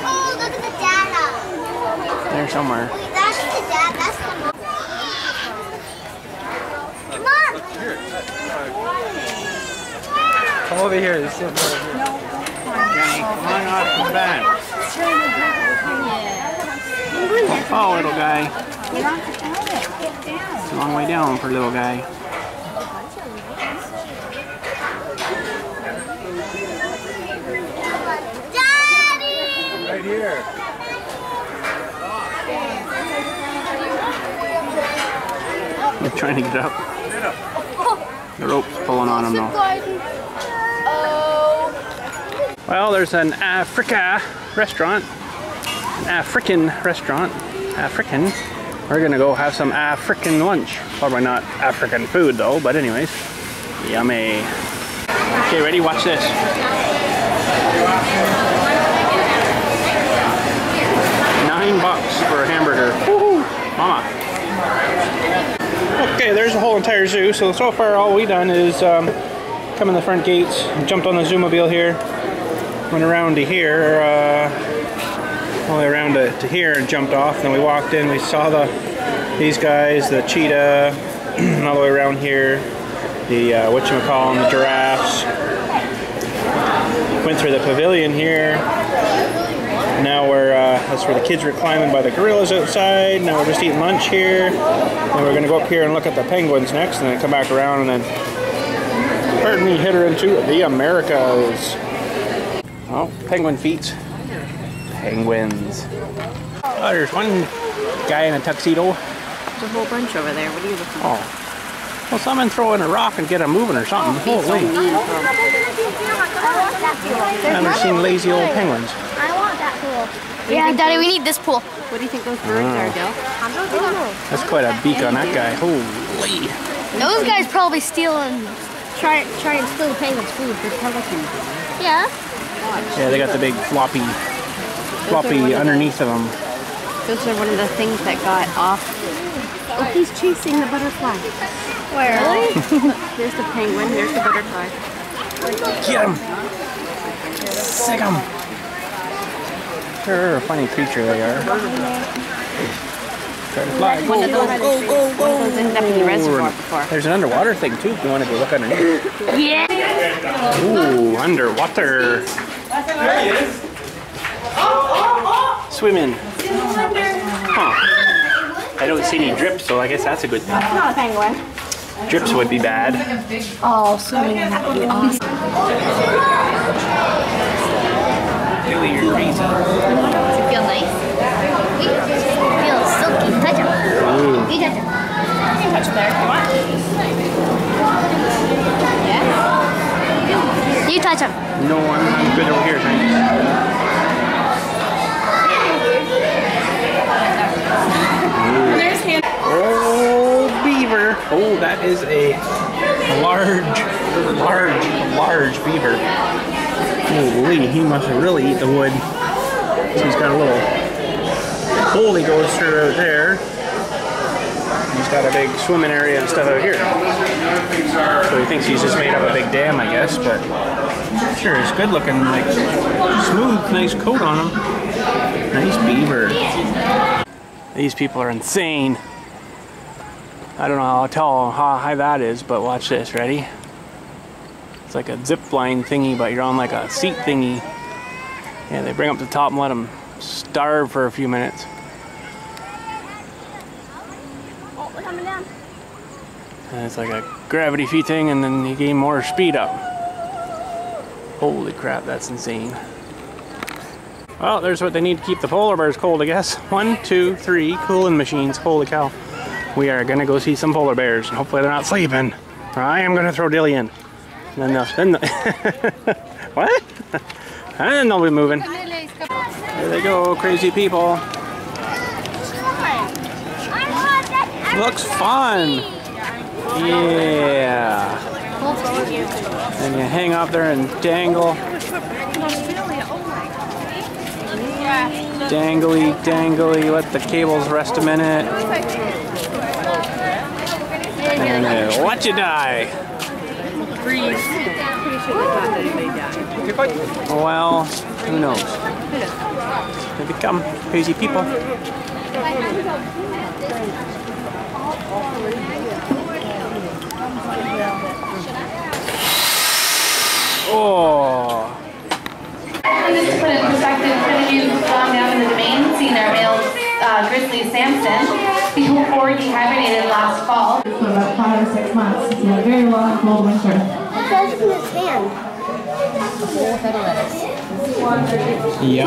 Oh, look at the data. There somewhere. Wait, that's the data. That's the mom. Come over here. There's something over here. Jenny, come on off the bench. Oh, little guy. It's a long way down for little guy. Daddy! Right here. He's trying to get up. The rope's pulling on him though. Well, there's an Africa restaurant, African restaurant, African. We're gonna go have some African lunch. Probably not African food though, but anyways, yummy. Okay, ready? Watch this. Nine bucks for a hamburger. Woohoo! Mama. Okay, there's a whole entire zoo. So so far, all we done is um, come in the front gates, jumped on the Zoomobile here, went around to here, uh, all the way around to, to here and jumped off. Then we walked in, we saw the these guys, the cheetah, all the way around here, the uh, whatchamacallem, the giraffes. Went through the pavilion here. Now we're, uh, that's where the kids were climbing by the gorillas outside. Now we're just eating lunch here. Then we're gonna go up here and look at the penguins next and then come back around and then, pardon me, hit her into the Americas. Oh, penguin feet. Penguins. Oh, there's one guy in a tuxedo. There's a whole bunch over there. What are you looking for? Oh. Well, someone throw in a rock and get them moving or something. Oh, Holy. I've never seen lazy old penguins. I want that pool. Yeah, Daddy, we need this pool. What do you think those birds are, Dale? That's quite a beak on that guy. Holy. Those guys probably stealing, try, try and steal the penguins' food. The pelicans. Yeah. Yeah, they got the big floppy, floppy underneath of them. Those are one of the things that got off. Oh, he's chasing the butterfly. Where? Really? Oh. There's the penguin. There's the butterfly. Get him! Sick him! They're a funny creature they are. Try to fly. Go, One of go, those, go, go, one of go! those ended up in the reservoir before. There's an underwater thing too if you want to go look underneath. Yeah. Ooh, underwater. Swimming. Huh. I don't see any drips, so I guess that's a good thing. Not a penguin. Drips would be bad. Oh, swimming in that would be awesome. Billy, you're crazy. Does it feel nice? It feels silky. Touch him. Ooh. You touch him. You can touch there if you want. Yeah? You touch him. No, I'm, I'm good over here, thanks. Oh, beaver. Oh, that is a large, large, large beaver. Holy, he must really eat the wood. So he's got a little hole he goes through out there. He's got a big swimming area and stuff out here. So he thinks he's just made up a big dam, I guess, but sure, he's good looking, like smooth, nice coat on him. Nice beaver. These people are insane. I don't know how to tell how high that is, but watch this. Ready? It's like a zip line thingy, but you're on like a seat thingy. Yeah, they bring up the top and let them starve for a few minutes. Oh, we're coming down. And it's like a gravity feed thing, and then you gain more speed up. Holy crap, that's insane. Well, there's what they need to keep the polar bears cold, I guess. One, two, three cooling machines. Holy cow. We are gonna go see some polar bears, and hopefully they're not sleeping. I am gonna throw Dilly in. And then they'll, then they'll what? And then they'll be moving. There they go, crazy people. Looks fun. Yeah. And you hang up there and dangle. Dangly, dangly, let the cables rest a minute. And then uh, let you die. Well, who knows? They become crazy people. Oh. Just to put in perspective, of gone down in the domain, seen our male uh, grizzly Samson before hibernated last fall. For about five or six months. It's been a very long, cold winter. It says in his hand. So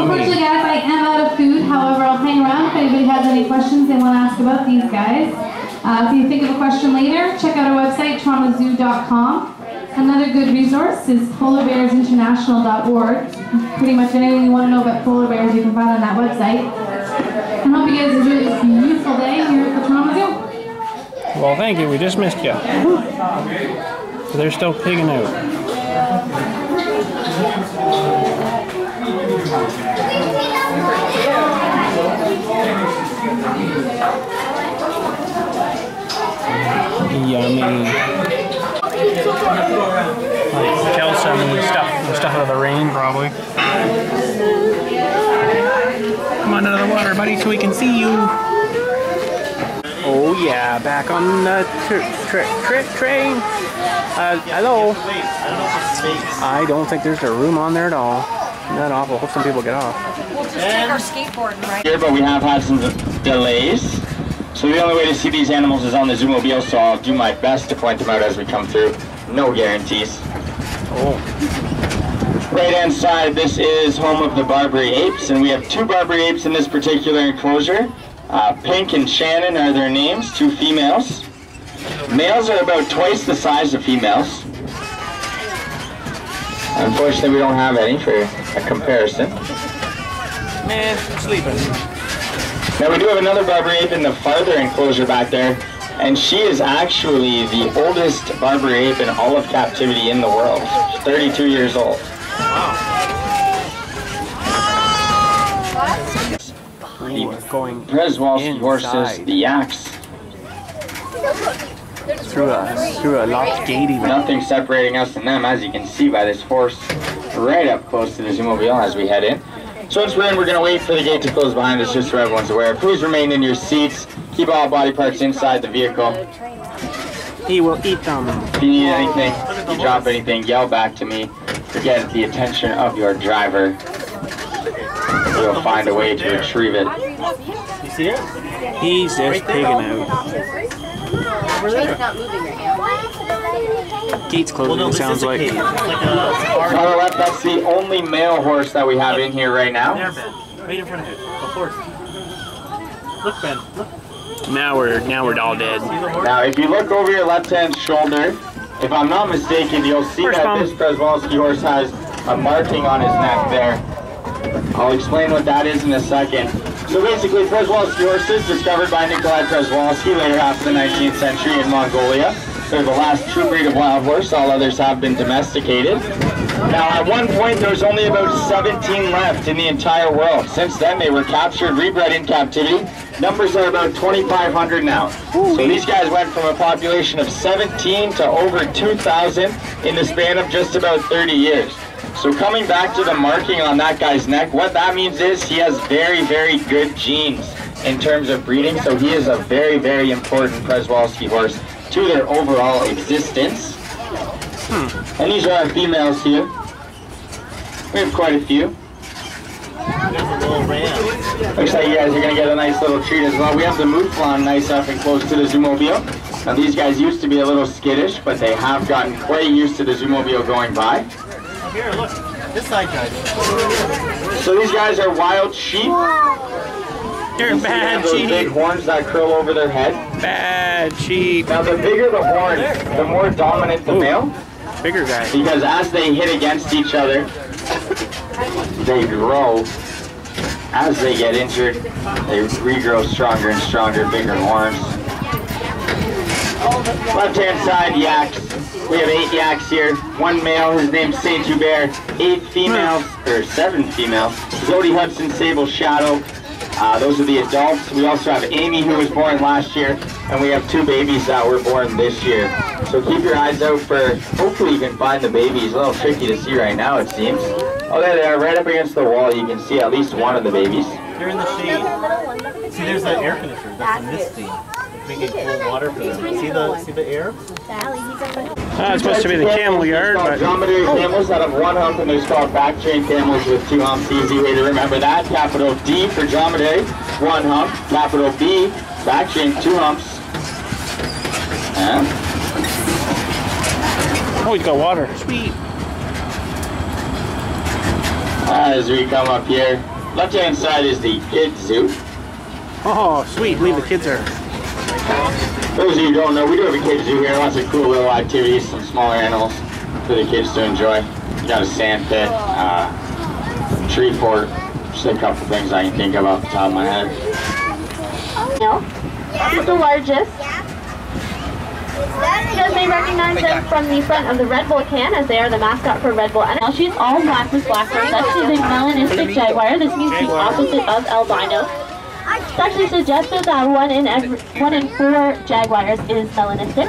unfortunately, guys, I am out of food. However, I'll hang around if anybody has any questions they want to ask about these guys. Uh, if you think of a question later, check out our website, torontozoo.com. Another good resource is polarbearsinternational.org. Pretty much anything you want to know about polar bears, you can find on that website. And hope you guys enjoy this beautiful day here at the Toronto Zoo. Well, thank you. We just missed you. They're still pigging out. Yummy. I some stuff, stuff out of the rain, probably. Come on out of the water, buddy, so we can see you. Oh yeah, back on the tr tr tr train. Uh, hello. I don't think there's a room on there at all. Isn't awful? Hope some people get off. We'll just take our skateboard and ride. here, but we have had some delays. So the only way to see these animals is on the Zoomobile, so I'll do my best to point them out as we come through. No guarantees. Oh. Right hand side, this is home of the Barbary apes, and we have two Barbary apes in this particular enclosure. Uh, Pink and Shannon are their names, two females. Males are about twice the size of females. Unfortunately, we don't have any for a comparison. Man, I'm sleeping. Now we do have another Barbary ape in the farther enclosure back there, and she is actually the oldest Barbary ape in all of captivity in the world. She's 32 years old. Ooh, we're going Przewalski horses, the yaks. through a through a locked gate even. Nothing separating us and them, as you can see by this horse right up close to the Zoomobile as we head in. So once we're in, we're going to wait for the gate to close behind us just so everyone's aware. Please remain in your seats. Keep all body parts inside the vehicle. He will eat them. If you need anything, if you drop anything, yell back to me. To get the attention of your driver. You'll find a way to retrieve it. You see it? He's just pigging out. Train's not moving right now. Gate's closing, it sounds like. On the left, that's the only male horse that we have in here right now. Right in front of it. Of course. Look, Ben. Look. Now we're now we're all dead. Now, if you look over your left-hand shoulder, if I'm not mistaken, you'll see First that bomb. this Przewalski horse has a marking on his neck there. I'll explain what that is in a second. So basically, Przewalski horses discovered by Nikolai Przewalski later half of the 19th century in Mongolia. They're the last true breed of wild horse. All others have been domesticated. Now, at one point, there was only about 17 left in the entire world. Since then, they were captured, rebred in captivity. Numbers are about 2,500 now. So these guys went from a population of 17 to over 2,000 in the span of just about 30 years. So coming back to the marking on that guy's neck, what that means is he has very, very good genes in terms of breeding. So he is a very, very important Przewalski horse to their overall existence. Hmm. And these are our females here. We have quite a few. Looks like you guys are gonna get a nice little treat as well. We have the Mouflon nice up and close to the Zoomobile. Now these guys used to be a little skittish, but they have gotten quite used to the Zoomobile going by. Here, look. This side, guys. So these guys are wild sheep. They're You see they have bad those big horns that curl over their head. Bad sheep. Now the bigger the horn, the more dominant the male. Bigger guy. Because as they hit against each other, they grow. As they get injured, they regrow stronger and stronger, bigger horns. Left hand side, yaks. We have eight yaks here. One male, his name's Saint Hubert. Eight females, or seven females. Zodi Hudson, Sable Shadow. Uh, those are the adults. We also have Amy, who was born last year, and we have two babies that were born this year. So keep your eyes out for, hopefully you can find the babies. A little tricky to see right now, it seems. Oh, there they are, right up against the wall. You can see at least one of the babies. They're in the shade. See, there's that air conditioner. That's the misty. Making cold water for them. See the see the air? Ah, it's supposed to be the camel yard, There's but dromedary camels that have one hump, and there's called Bactrian camels with two humps. Easy way to remember that. Capital D for dromedary, one hump. Capital B, Bactrian, two humps. Yeah. oh, he's got water. Sweet. As we come up here, left hand side is the kid zoo. Oh, sweet. Leave the kids there. Those of you who don't know, we do have a kids zoo here. Lots of cool little activities, some smaller animals for the kids to enjoy. You got a sand pit, uh, tree fort, just a couple things I can think of off the top of my head. No. This the largest. You guys may recognize them from the front of the Red Bull can as they are the mascot for Red Bull. And now she's all black with black fur. That's the big melanistic jaguar. This means the opposite of albino. It's actually suggested that one in every, one in four jaguars is melanistic.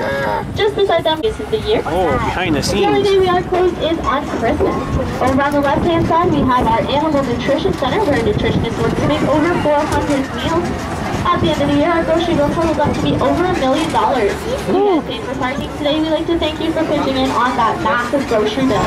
Just beside them, this is the year. Oh, behind the scenes. The only day we are closed is on Christmas. Over on the left-hand side, we have our Animal Nutrition Center, where nutritionists work to make over 400 meals. At the end of the year, our grocery bill totals up to be over a million dollars. You guys paid for parking today, we'd like to thank you for pitching in on that massive grocery bill.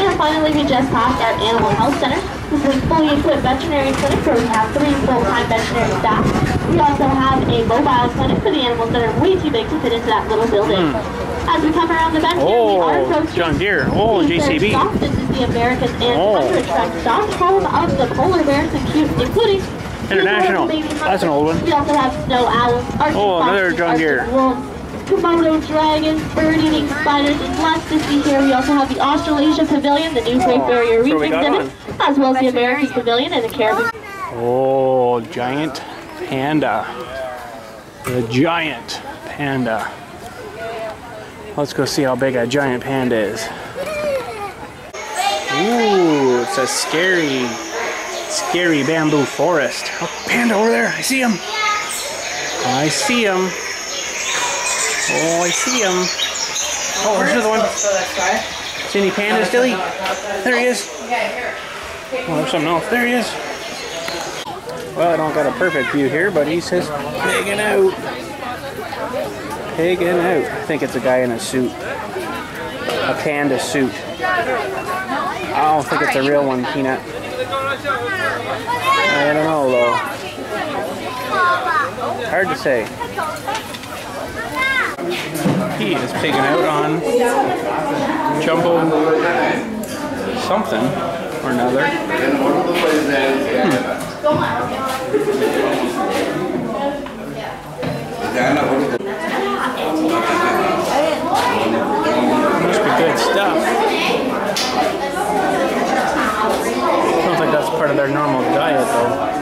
And finally, we just passed our Animal Health Center. This is a fully equipped veterinary clinic where we have three full-time veterinary staff. We also have a mobile clinic for the animals that are way too big to fit into that little building. Hmm. As we come around the bend here, we are Oh, approaching John Deere. Oh, JCB. Stop. This is the America's and Oh. Tundra Trek Stop, home of the polar bears and cute, including International. That's an old one. We also have snow owls, Arctic Oh, another John wolves, Komodo dragons, bird-eating spiders, and lots to see here. We also have the Australasia Pavilion, the new Great oh, Barrier that's Reef exhibit, as well as the Americas Pavilion and the Caribbean. Oh, giant panda. The giant panda. Let's go see how big a giant panda is. Ooh, it's a scary, scary bamboo forest. Oh, panda over there. I see him. I see him. Oh, I see him. Oh, there's another one. See any pandas, Dilly? There he is. Oh, there's something else. There he is. Well, I don't got a perfect view here, but he says pigging out. Pigging out. I think it's a guy in a suit. A panda suit. I don't think it's a real one, Peanut. I don't know, though. Hard to say. He is pigging out on jumbo something or another. Hmm. Must be good stuff. I don't think that's part of their normal diet, though.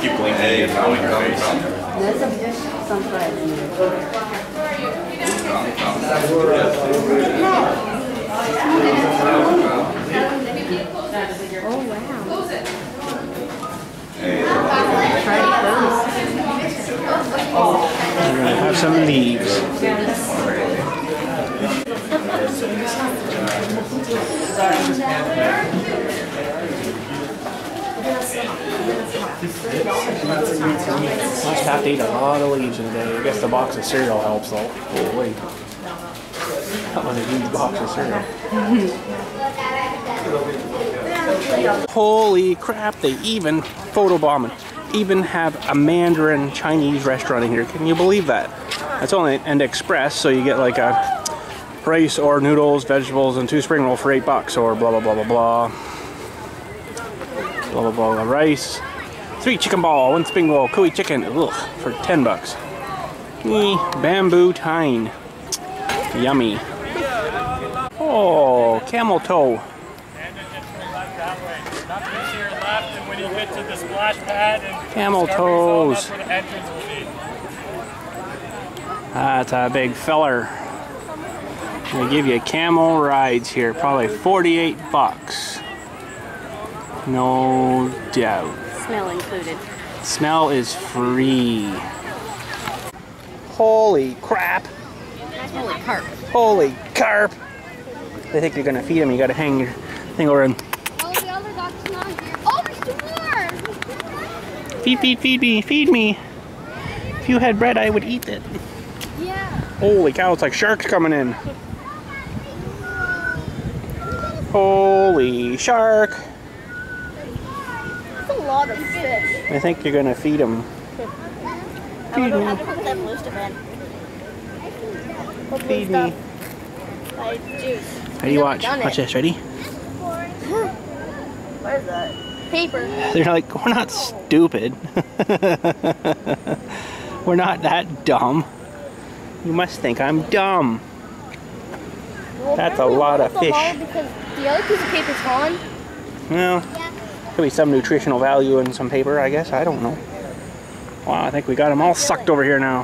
Keep blinking and going oh, your face. We're gonna have some leaves. Must have to eat a lot of leaves in a day. I guess the box of cereal helps though. Oh wait. That was a huge box of cereal. Holy crap, they even photobomb photobombing. Even have a Mandarin Chinese restaurant in here. Can you believe that? That's only an express, so you get like a rice or noodles, vegetables, and two spring roll for eight bucks, or blah blah blah blah blah. Blah blah blah, rice. Three chicken ball, one spring roll, koi chicken, ugh, for ten bucks. Eh, bamboo tine. Yummy. Oh, camel toe. when you get to the splash pad and Camel Discovery Zone, toes. That's where the entrance will be. That's a big feller. They give you camel rides here, probably 48 bucks. No doubt. Smell included. Smell is free. Holy crap. Holy carp. Holy carp. They think you're gonna feed them, you gotta hang your thing over and Oh, the other dog's not here. Oh, there's two more! Feed, feed, feed me, feed me. If you had bread, I would eat it. Yeah. Holy cow, it's like sharks coming in. Holy shark. That's a lot of fish. I think you're gonna feed them. I wonder how to put them. Feed me. By juice. Ready, watch. Watch this, ready? What is that? paper. They're like, we're not stupid. we're not that dumb. You must think I'm dumb. Well, That's a lot of fish. Because the other piece of paper's gone. Well, yeah. could be some nutritional value in some paper, I guess. I don't know. Wow, I think we got them all sucked over here now.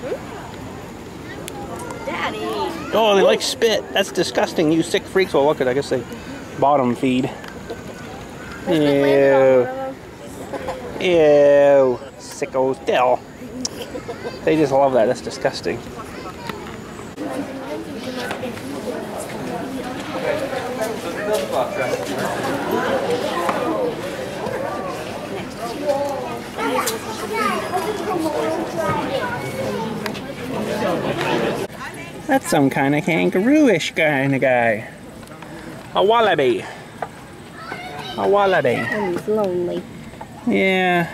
Hmm. Oh, they like spit. That's disgusting. You sick freaks. Well, look at. I guess they bottom feed. Ew. Ew. Sickos. Still. They just love that. That's disgusting. That's some kind of kangaroo-ish kind of guy. A wallaby. A wallaby. And he's lonely. Yeah.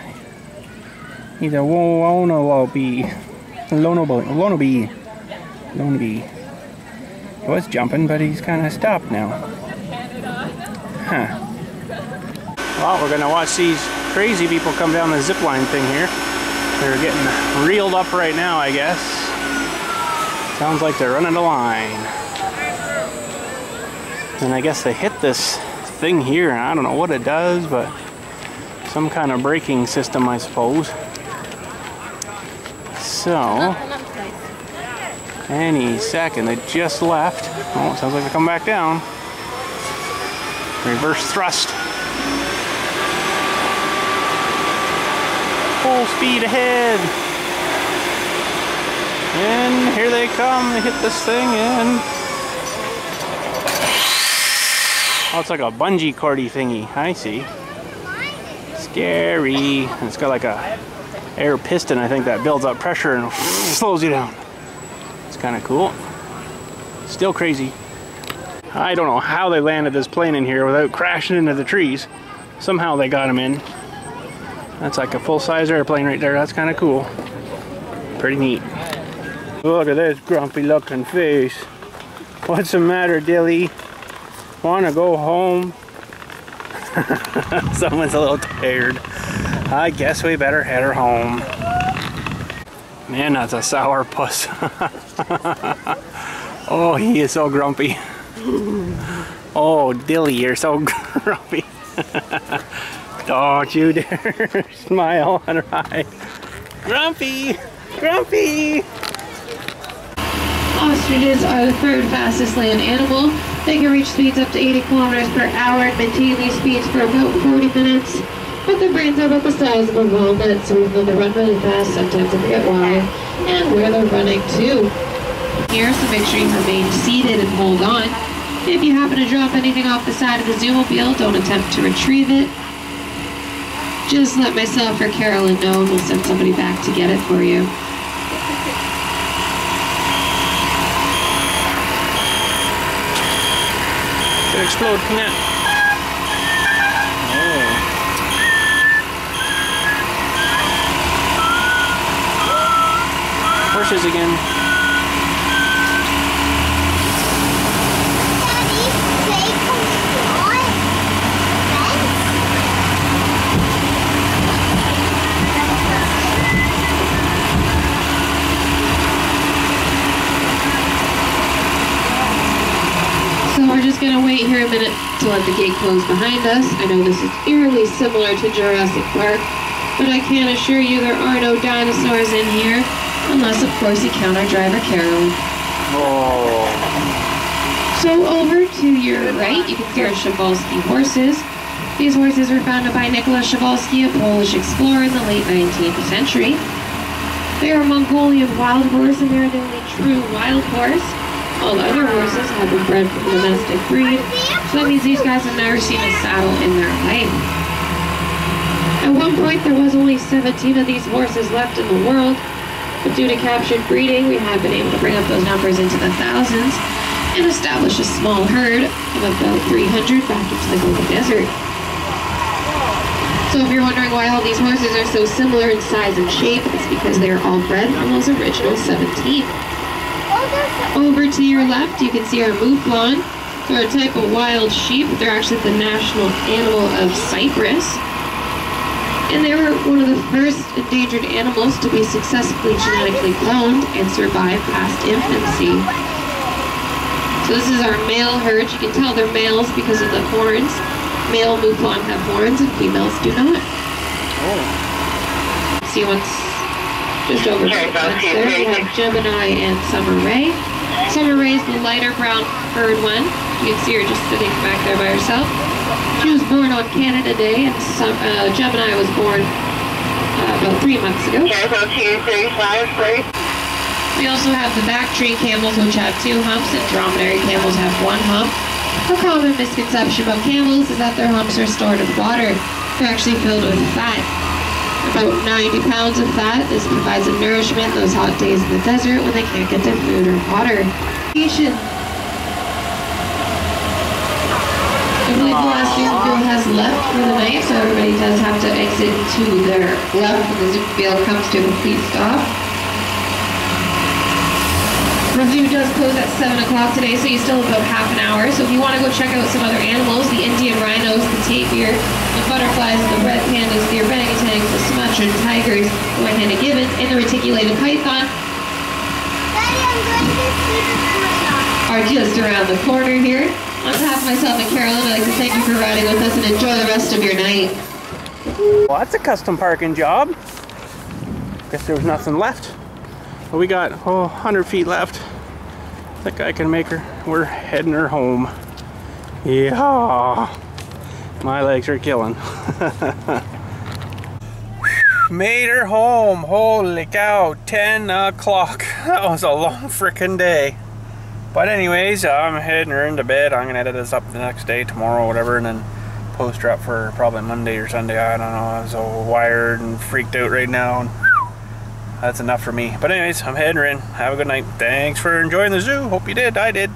He's a wallaby. Lonobo. Lonoby. Lonoby. He was jumping, but he's kind of stopped now. Huh. Well, we're gonna watch these crazy people come down the zip line thing here. They're getting reeled up right now, I guess. Sounds like they're running a line. And I guess they hit this thing here, I don't know what it does, but some kind of braking system, I suppose. So, any second, they just left. Oh, sounds like they come back down. Reverse thrust. Full speed ahead. And here they come. They hit this thing and Oh, it's like a bungee cordy thingy. I see. Scary. And it's got like a air piston, I think, that builds up pressure and slows you down. It's kind of cool. Still crazy. I don't know how they landed this plane in here without crashing into the trees. Somehow they got him in. That's like a full-size airplane right there. That's kind of cool. Pretty neat. Look at this grumpy looking face. What's the matter, Dilly? Wanna go home? Someone's a little tired. I guess we better head her home. Man, that's a sour puss. oh, he is so grumpy. Oh, Dilly, you're so grumpy. Don't you dare smile her eye. Grumpy! Grumpy! Ostriches are the third fastest land animal. They can reach speeds up to 80 kilometers per hour and maintain these speeds for about 40 minutes. But their brains are about the size of a walnut, so even though they run really fast, sometimes they forget why and where they're running to. Here, so make sure you remain seated and hold on. If you happen to drop anything off the side of the Zoomobile, don't attempt to retrieve it. Just let myself or Carolyn know and we'll send somebody back to get it for you. Could explode, it? Oh. Horses again. Here a minute to let the gate close behind us. I know this is eerily similar to Jurassic Park, but I can assure you there are no dinosaurs in here, unless of course you count our driver Carol. Oh. So over to your right, you can see our Przewalski horses. These horses were founded by Nicholas Przewalski, a Polish explorer in the late 19th century. They are a Mongolian wild horse and they're the only true wild horse. All the other horses have been bred from domestic breed, so that means these guys have never seen a saddle in their life. At one point, there was only 17 of these horses left in the world, but due to captured breeding, we have been able to bring up those numbers into the thousands and establish a small herd of about 300 back into the Gobi Desert. So if you're wondering why all these horses are so similar in size and shape, it's because they are all bred from those original 17. Over to your left, you can see our mouflon. They're a type of wild sheep. They're actually the national animal of Cyprus. And they were one of the first endangered animals to be successfully genetically cloned and survive past infancy. So this is our male herd. You can tell they're males because of the horns. Male mouflon have horns and females do not. Oh. See once just over fence there, we have Gemini and Summer Ray. Ray's the lighter brown furred one. You can see her just sitting back there by herself. She was born on Canada Day, and some, uh, Gemini was born uh, about three months ago. We also have the Bactrian camels, which have two humps, and dromedary camels have one hump. A common misconception about camels is that their humps are stored with water. They're actually filled with fat. About 90 pounds of fat. This provides a nourishment those hot days in the desert when they can't get their food or water. Patient. I believe the last Zoomobile has left for the night, so everybody does have to exit to their left when the Zoomobile comes to a complete stop. Zoo does close at 7 o'clock today, so you still have about half an hour. So if you want to go check out some other animals, the Indian rhinos, the tapir, the butterflies, the red pandas, the orangutans, the Sumatran tigers, the white-handed gibbon, and the reticulated python are just around the corner here. On behalf of myself and Carolyn, I'd like to thank you for riding with us and enjoy the rest of your night. Well, that's a custom parking job. Guess there was nothing left. But we got, oh, 100 feet left. That guy can make her. We're heading her home. Yeah. My legs are killing. Made her home. Holy cow. 10 o'clock. That was a long freaking day. But anyways, I'm heading her into bed. I'm gonna edit this up the next day, tomorrow, whatever, and then post her up for probably Monday or Sunday. I don't know. I'm so wired and freaked out right now. That's enough for me. But anyways, I'm heading in. Have a good night. Thanks for enjoying the zoo. Hope you did. I did.